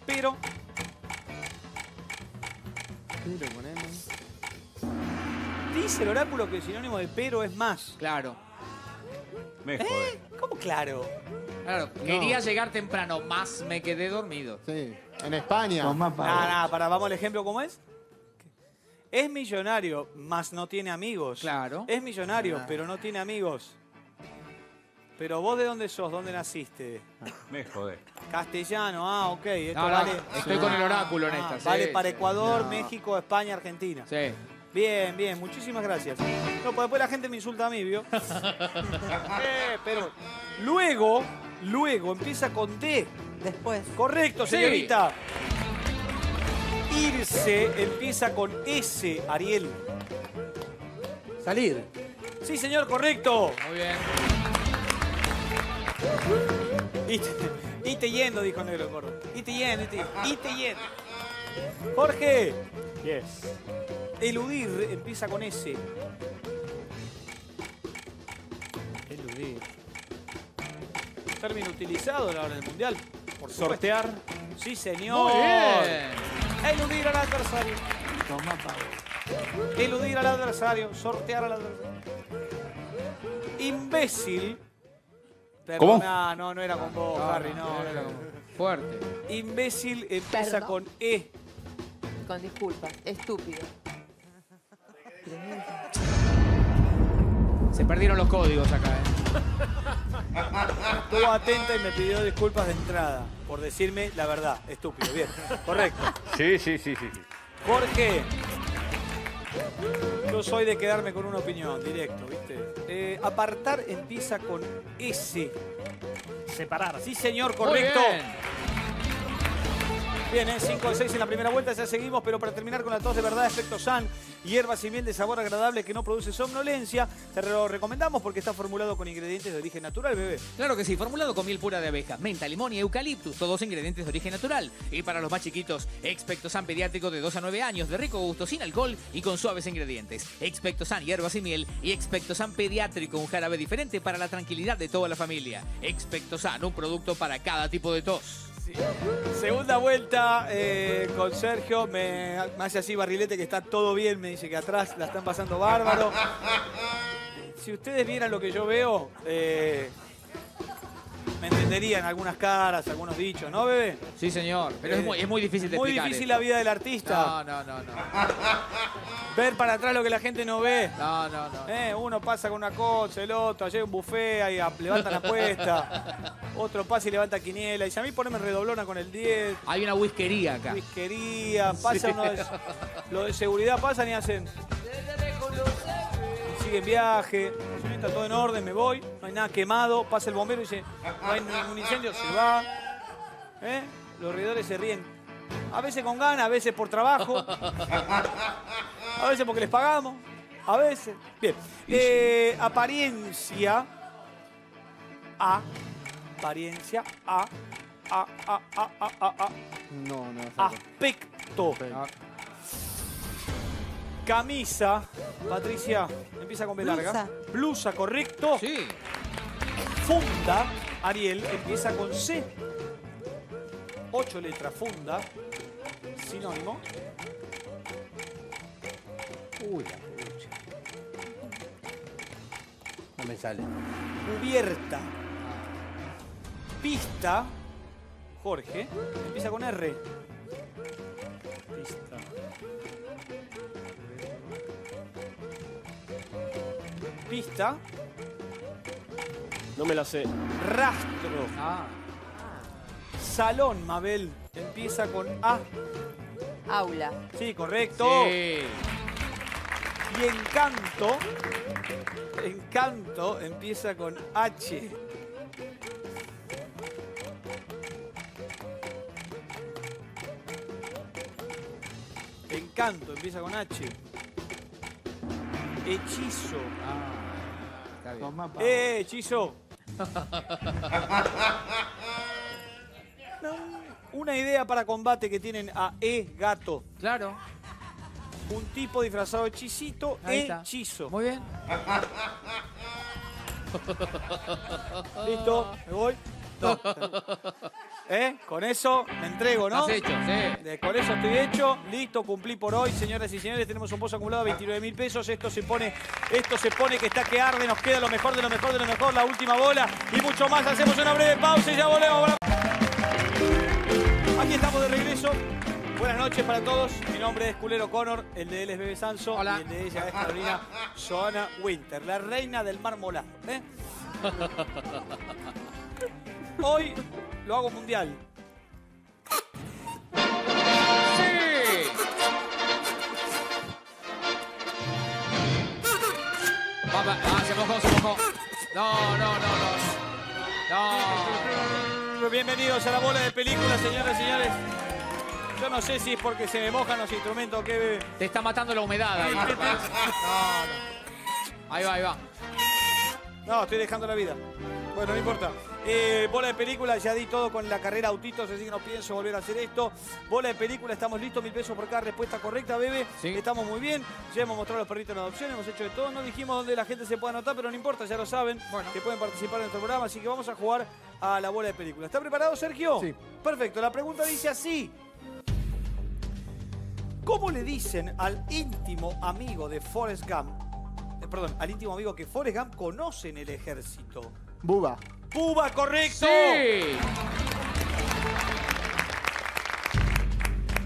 Pero. Dice el oráculo que el sinónimo de pero es más. Claro. Me ¿Eh? jode. ¿Cómo claro? Claro, quería llegar temprano, más me quedé dormido. Sí, en España. Nada, nada, para, vamos al ejemplo, ¿cómo es? Es millonario, mas no tiene amigos. Claro. Es millonario, Ah. pero no tiene amigos. Pero vos de dónde sos, dónde naciste? Me jodé. Castellano, ah, ok. Esto No, no, vale. estoy con el oráculo en Ah, esta. sí, Vale para sí. Ecuador, No. México, España, Argentina. Sí. Bien, bien, muchísimas gracias. No, pues después la gente me insulta a mí, ¿vio? Eh, pero luego, luego empieza con D. Después. Correcto, Sí. señorita. Irse empieza con S, Ariel. Salir. Sí, señor, correcto. Muy bien. Y, y te yendo, dijo el negro gordo. Y te yendo, y te, y te yendo. Jorge, Yes. Eludir empieza con S. Eludir. Término utilizado a la hora del mundial. Por supuesto. Sortear. Sí, señor. Muy bien. Eludir al adversario. Eludir al adversario. Sortear al adversario. Imbécil. ¿Cómo? Perdona, no, no era con vos, Harry, no. no era con vos. Fuerte. Imbécil empieza Perdón. con E. Con disculpas. Estúpido. Se perdieron los códigos acá, ¿eh? Estuvo atenta y me pidió disculpas de entrada por decirme la verdad. Estúpido, bien. Correcto. Sí, sí, sí, sí. Jorge. Yo soy de quedarme con una opinión, directo, ¿viste? Eh, apartar empieza con S. Separar. Sí, señor, Muy correcto. Bien. Bien, ¿eh? 5 de 6 en la primera vuelta, ya seguimos, pero para terminar con la tos de verdad, efecto SAN, hierbas y miel de sabor agradable que no produce somnolencia, te lo recomendamos porque está formulado con ingredientes de origen natural, bebé. Claro que sí, formulado con miel pura de abeja, menta, limón y eucaliptus, todos ingredientes de origen natural. Y para los más chiquitos, Expectosan pediátrico de 2 a 9 años, de rico gusto, sin alcohol y con suaves ingredientes. Expectosan hierbas y miel y Expectosan pediátrico, un jarabe diferente para la tranquilidad de toda la familia. Expectosan, un producto para cada tipo de tos. Segunda vuelta eh, con Sergio, me, me hace así barrilete que está todo bien, me dice que atrás la están pasando bárbaro. Si ustedes vieran lo que yo veo, eh, me entenderían algunas caras, algunos dichos, ¿no, bebé? Sí, señor. Pero es, Eh, muy, es muy difícil de Muy explicar. difícil esto. la vida del artista. No, no, no, no. Ver para atrás lo que la gente no ve. No, no, no. Eh, uno pasa con una cosa, el otro, allá hay un buffet, ahí a- levantan la apuesta. Otro pasa y levanta quiniela. Y si a mí poneme redoblona con el 10, Hay una whiskería acá. whiskería, pasa uno de, lo de seguridad pasan y hacen. y Siguen viaje, está todo en orden, me voy, no hay nada quemado, pasa el bombero y dice, no hay ningún incendio, se va. ¿Eh? Los reidores se ríen. A veces con ganas, a veces por trabajo, a veces porque les pagamos, a veces. Bien. Eh, apariencia. A. Apariencia. A. A, a, a, a, a, a. No, no. Saco. Aspecto. Camisa. Patricia, empieza con B larga. Blusa. Blusa, correcto. Sí. Funda. Ariel, empieza con C. Ocho letras, funda. Sinónimo. Uy, la pucha. No me sale. Cubierta. Pista. Jorge. Empieza con R. Pista. No me la sé. Rastro. Ah. Salón, Mabel. Empieza con A. Aula. Sí, correcto. Sí. Y encanto. Encanto empieza con H. Encanto empieza con H. Hechizo. Ah. Toma. ¡Eh, hechizo! No, Una idea para combate que tienen a E gato. Claro. Un tipo disfrazado de hechicito, Ahí está. hechizo. Muy bien. ¿Listo? ¿Me voy? No. ¿Eh? Con eso me entrego, ¿no? Has hecho, sí. De- con eso estoy hecho, listo, cumplí por hoy, señoras y señores, tenemos un pozo acumulado de 29 mil pesos, esto se pone, esto se pone que está que arde, nos queda lo mejor de lo mejor de lo mejor, la última bola y mucho más, hacemos una breve pausa y ya volvemos. Aquí estamos de regreso. Buenas noches para todos. Mi nombre es Culero Connor, el de él es Bebe Sanso Hola. y el de ella es Carolina Joana Winter, la reina del marmolado. ¿eh? Hoy lo hago mundial. ¡Sí! Va, va, ah, se mojó, se mojó. No, no, no, no. No. Bienvenidos a la bola de película, señoras y señores. Yo no sé si es porque se me mojan los instrumentos Bebe. Te está matando la humedad ahí. No, no. Ahí va, ahí va. No, estoy dejando la vida. Bueno, no importa. Eh, bola de película, ya di todo con la carrera autitos, así que no pienso volver a hacer esto. Bola de película, estamos listos, mil pesos por cada respuesta correcta, bebé. Sí. Estamos muy bien. Ya hemos mostrado los perritos en adopción, hemos hecho de todo. No dijimos dónde la gente se puede anotar, pero no importa, ya lo saben. Bueno. Que pueden participar en nuestro programa, así que vamos a jugar a la bola de película. ¿Está preparado, Sergio? Sí. Perfecto, la pregunta dice así. ¿Cómo le dicen al íntimo amigo de Forrest Gump? eh, perdón, al íntimo amigo que Forrest Gump conoce en el ejército. Buba. ¡Puba, correcto! ¡Sí!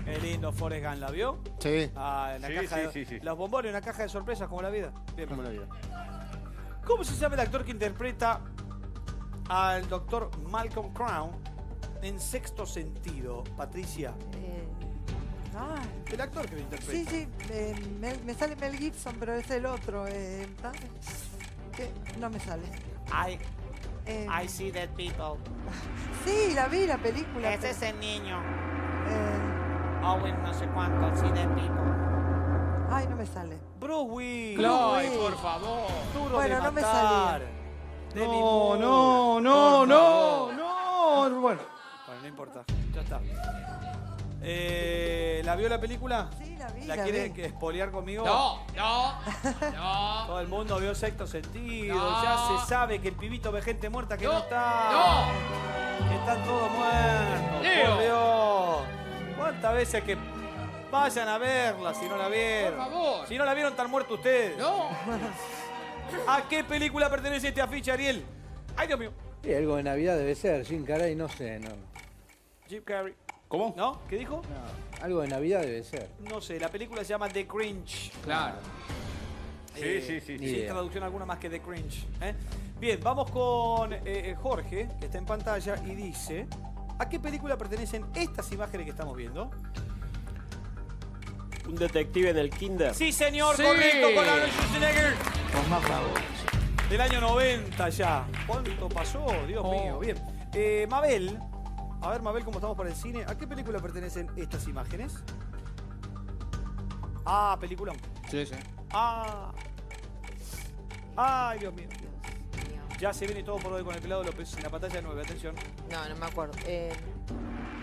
Qué lindo Forrest Gump, ¿la vio? Sí. Ah, en la Sí, caja sí, de, sí, sí. Los bombones, una caja de sorpresas como la vida. Bien. Como la vida. ¿Cómo se llama el actor que interpreta al doctor Malcolm Crown en sexto sentido, Patricia? Eh, ah, El actor que lo interpreta. sí, sí, eh, me sale Mel Gibson, pero es el otro. eh, ¿qué? No me sale. I, Eh, I see dead people. sí, la vi, la película. Ese es el niño. Eh, Owen no sé cuánto, see dead people. ay, no me sale. Bruce Willis. Ay, por favor. Duro Bueno, de no me. Demi No, no, no, no, no. Bueno. Bueno, no importa. Ya está. Eh, ¿La vio la película? Sí, la vi. ¿La la quiere vi. que espolear conmigo? No, no, no. Todo el mundo vio sexto sentido. No. Ya se sabe que el pibito ve gente muerta que no, No, está. no. Están todos muertos. Leo. Por Dios. ¿Cuántas veces que vayan a verla si no la vieron? Por favor. Si no la vieron, están muertos ustedes. No. ¿A qué película pertenece este afiche, Ariel? Ay, Dios mío. Sí, algo de Navidad debe ser, sin caray, no sé, no. Jim Carrey. ¿Cómo? ¿No? ¿Qué dijo? No, algo de Navidad debe ser. No sé, la película se llama The Cringe. Claro. Sí, sí, sí. Ni Sin idea. traducción alguna más que The Cringe. ¿eh? Bien, vamos con eh, eh, Jorge, que está en pantalla, y dice: ¿A qué película pertenecen estas imágenes que estamos viendo? Un detective en el kinder. Sí, señor, Sí. correcto, con Arnold Schwarzenegger. Con más bravo. Del año 90 ya. ¿Cuánto pasó? Dios Oh. mío. Bien. Eh, Mabel. A ver, Mabel, ¿cómo estamos para el cine? ¿A qué película pertenecen estas imágenes? Ah, peliculón. Sí, sí. Ah. Ay, Dios mío. Dios mío. Ya se viene todo por hoy con el pelado López en la pantalla 9. Atención. No, no me acuerdo. Eh,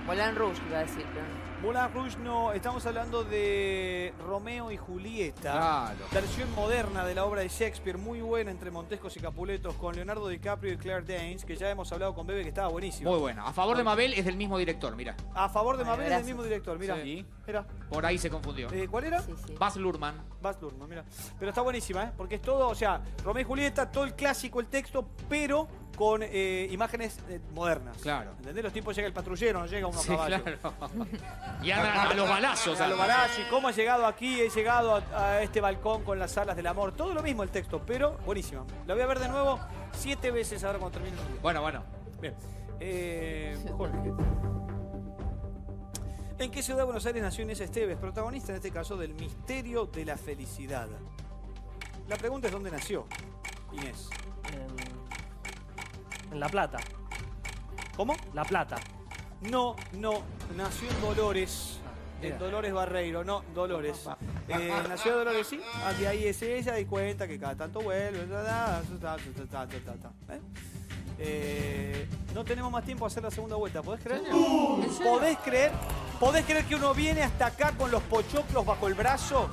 Moulin Rouge iba a decir, pero no. Moulin Rouge no, estamos hablando de Romeo y Julieta. Claro. Versión moderna de la obra de Shakespeare, muy buena entre Montescos y Capuletos, con Leonardo DiCaprio y Claire Danes, que ya hemos hablado con Bebe que estaba buenísimo. Muy bueno. A favor de Mabel es del mismo director, mira. A favor de Mabel es del mismo director, mira. Sí. Mira. Por ahí se confundió. Eh, ¿Cuál era? Sí, sí. Baz Luhrmann. Baz Luhrmann, mira. Pero está buenísima, ¿eh? Porque es todo, o sea, Romeo y Julieta, todo el clásico, el texto, pero con eh, imágenes eh, modernas. Claro. ¿Entendés? Los tipos llega el patrullero, no llega uno a Sí, caballo. claro. Y andan a los balazos. A lo andan. Barachi, cómo ha llegado aquí, he llegado a, a este balcón con las alas del amor. Todo lo mismo el texto, pero buenísimo. La voy a ver de nuevo siete veces ahora cuando termine el video. Bueno, bueno. Bien. Eh, Jorge. ¿En qué ciudad de Buenos Aires nació Inés Esteves, protagonista en este caso del misterio de la felicidad? La pregunta es dónde nació Inés. En, la Plata. ¿Cómo? La Plata. No, no, nació en Dolores. En Dolores Barreiro, no, Dolores. Eh, nació en Dolores, sí. Ah, de ahí es ella y cuenta que cada tanto vuelve. No tenemos más tiempo a hacer la segunda vuelta, ¿podés creer? ¿Podés creer? ¿Podés creer que uno viene hasta acá con los pochoclos bajo el brazo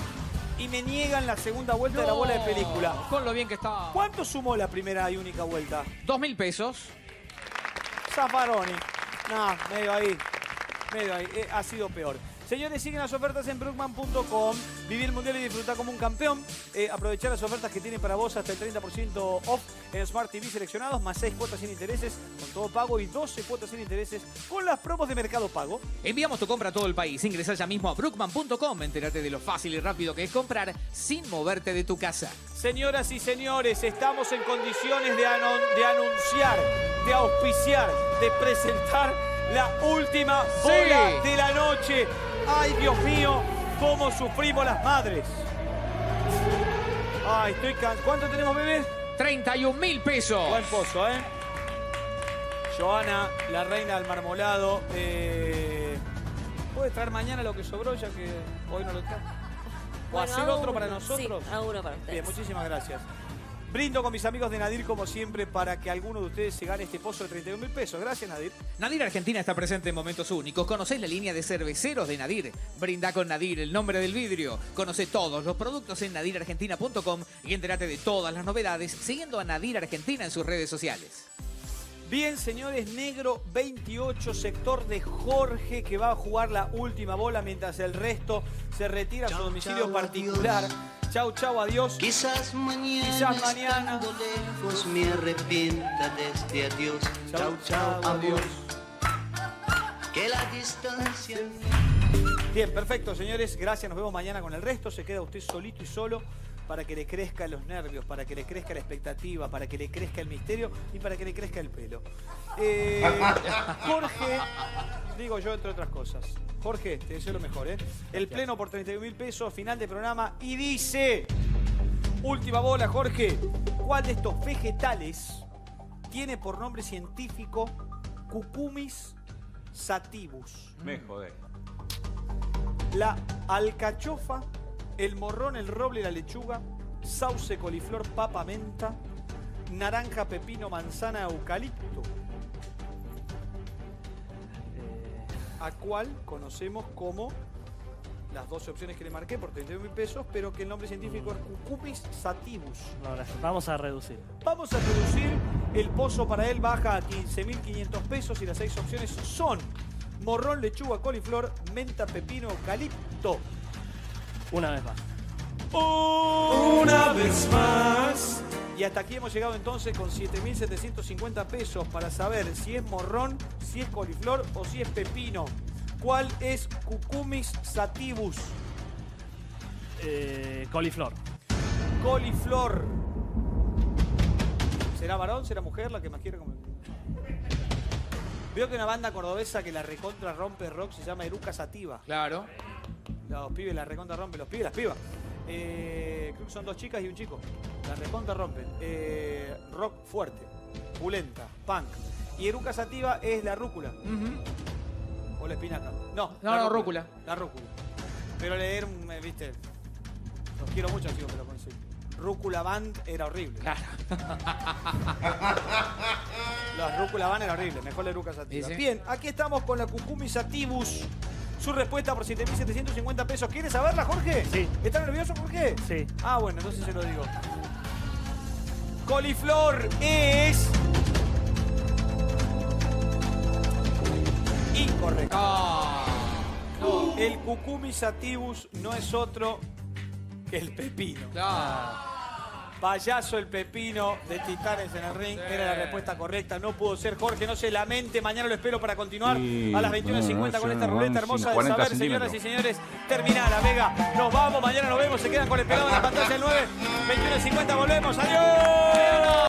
y me niegan la segunda vuelta de la bola de película? Con lo bien que está. ¿Cuánto sumó la primera y única vuelta? Dos mil pesos. Zaffaroni. No, medio ahí. Medio ahí. Eh, ha sido peor. Señores, siguen las ofertas en brookman.com. Vivir el mundial y disfrutar como un campeón. Eh, aprovechar las ofertas que tiene para vos hasta el 30% off en Smart TV seleccionados, más 6 cuotas sin intereses con todo pago y 12 cuotas sin intereses con las promos de Mercado Pago. Enviamos tu compra a todo el país. Ingresa ya mismo a brookman.com. Entérate de lo fácil y rápido que es comprar sin moverte de tu casa. Señoras y señores, estamos en condiciones de anunciar, de auspiciar, de presentar la última bola de la noche. Ay, Dios mío, cómo sufrimos las madres. Ay, estoy cansado. ¿Cuánto tenemos, bebé? 31 mil pesos. Buen pozo, ¿eh? Joana, la reina del marmolado. Eh, ¿Puede traer mañana lo que sobró ya que hoy no lo trae? ¿O Bueno, hacer otro para nosotros? Sí, hago uno para ustedes. Bien, muchísimas gracias. Brindo con mis amigos de Nadir como siempre para que alguno de ustedes se gane este pozo de 31 mil pesos. Gracias, Nadir. Nadir Argentina está presente en momentos únicos. Conocés la línea de cerveceros de Nadir. Brinda con Nadir, el nombre del vidrio. Conoce todos los productos en nadirargentina.com y entérate de todas las novedades siguiendo a Nadir Argentina en sus redes sociales. Bien, señores, negro 28, sector de Jorge que va a jugar la última bola mientras el resto se retira a su domicilio particular. Chau, chau, adiós. Quizás mañana, Quizás mañana. estando lejos me arrepienta de este adiós. Chau, chau, adiós. Que la distancia Bien, perfecto, señores. Gracias. Nos vemos mañana con el resto. Se queda usted solito y solo para que le crezcan los nervios, para que le crezca la expectativa, para que le crezca el misterio y para que le crezca el pelo. Eh, Jorge, digo yo entre otras cosas. Jorge, te deseo lo mejor, ¿eh? El pleno por 31 mil pesos, final de programa. Y dice, última bola, Jorge. ¿Cuál de estos vegetales tiene por nombre científico Cucumis sativus? Me jodé. La alcachofa, el morrón, el roble, la lechuga, sauce, coliflor, papa, menta, naranja, pepino, manzana, eucalipto. A cual conocemos como las 12 opciones que le marqué por 31 mil pesos, pero que el nombre científico es Cucumis sativus. No, gracias. Vamos a reducir. Vamos a reducir, el pozo para él baja a 15.500 pesos y las seis opciones son morrón, lechuga, coliflor, menta, pepino, eucalipto. Una vez más. Una vez más. Y hasta aquí hemos llegado entonces con 7.750 pesos para saber si es morrón, si es coliflor o si es pepino. ¿Cuál es Cucumis sativus? Eh, coliflor. Coliflor. ¿Será varón? ¿Será mujer la que más quiere comer? Veo que una banda cordobesa que la recontra rompe rock se llama Eruca Sativa. Claro. Los pibes la recontra rompen, los pibes, las pibas. Eh, creo que son dos chicas y un chico. La recontra rompen. Eh, rock fuerte, pulenta, punk. Y Eruca Sativa es la rúcula. O la espinaca. No, No, la no, rúcula. La rúcula. Pero leer, me- viste. Los quiero mucho, chicos, pero conseguí. Rúcula Band era horrible. Claro. La rúcula Band era horrible. Mejor la Eruca Sativa. Sí, sí. Bien, aquí estamos con la Cucumi Sativus. Su respuesta por 7.750 pesos. ¿Quieres saberla, Jorge? Sí. ¿Estás nervioso, Jorge? Sí. Ah, bueno, entonces se lo digo. Coliflor es. Incorrecto. Ah, El Cucumi sativus no es otro que el pepino. Payaso el pepino de Titanes en el ring. Era la respuesta correcta. No pudo ser Jorge. No se lamente. Mañana lo espero para continuar Sí, a las 21.50 bueno, con esta ruleta hermosa de 40 saber, señoras y señores. Termina la Vega. Nos vamos. Mañana nos vemos. Se quedan con el pegado en la pantalla del 9. 21.50 volvemos. ¡Adiós!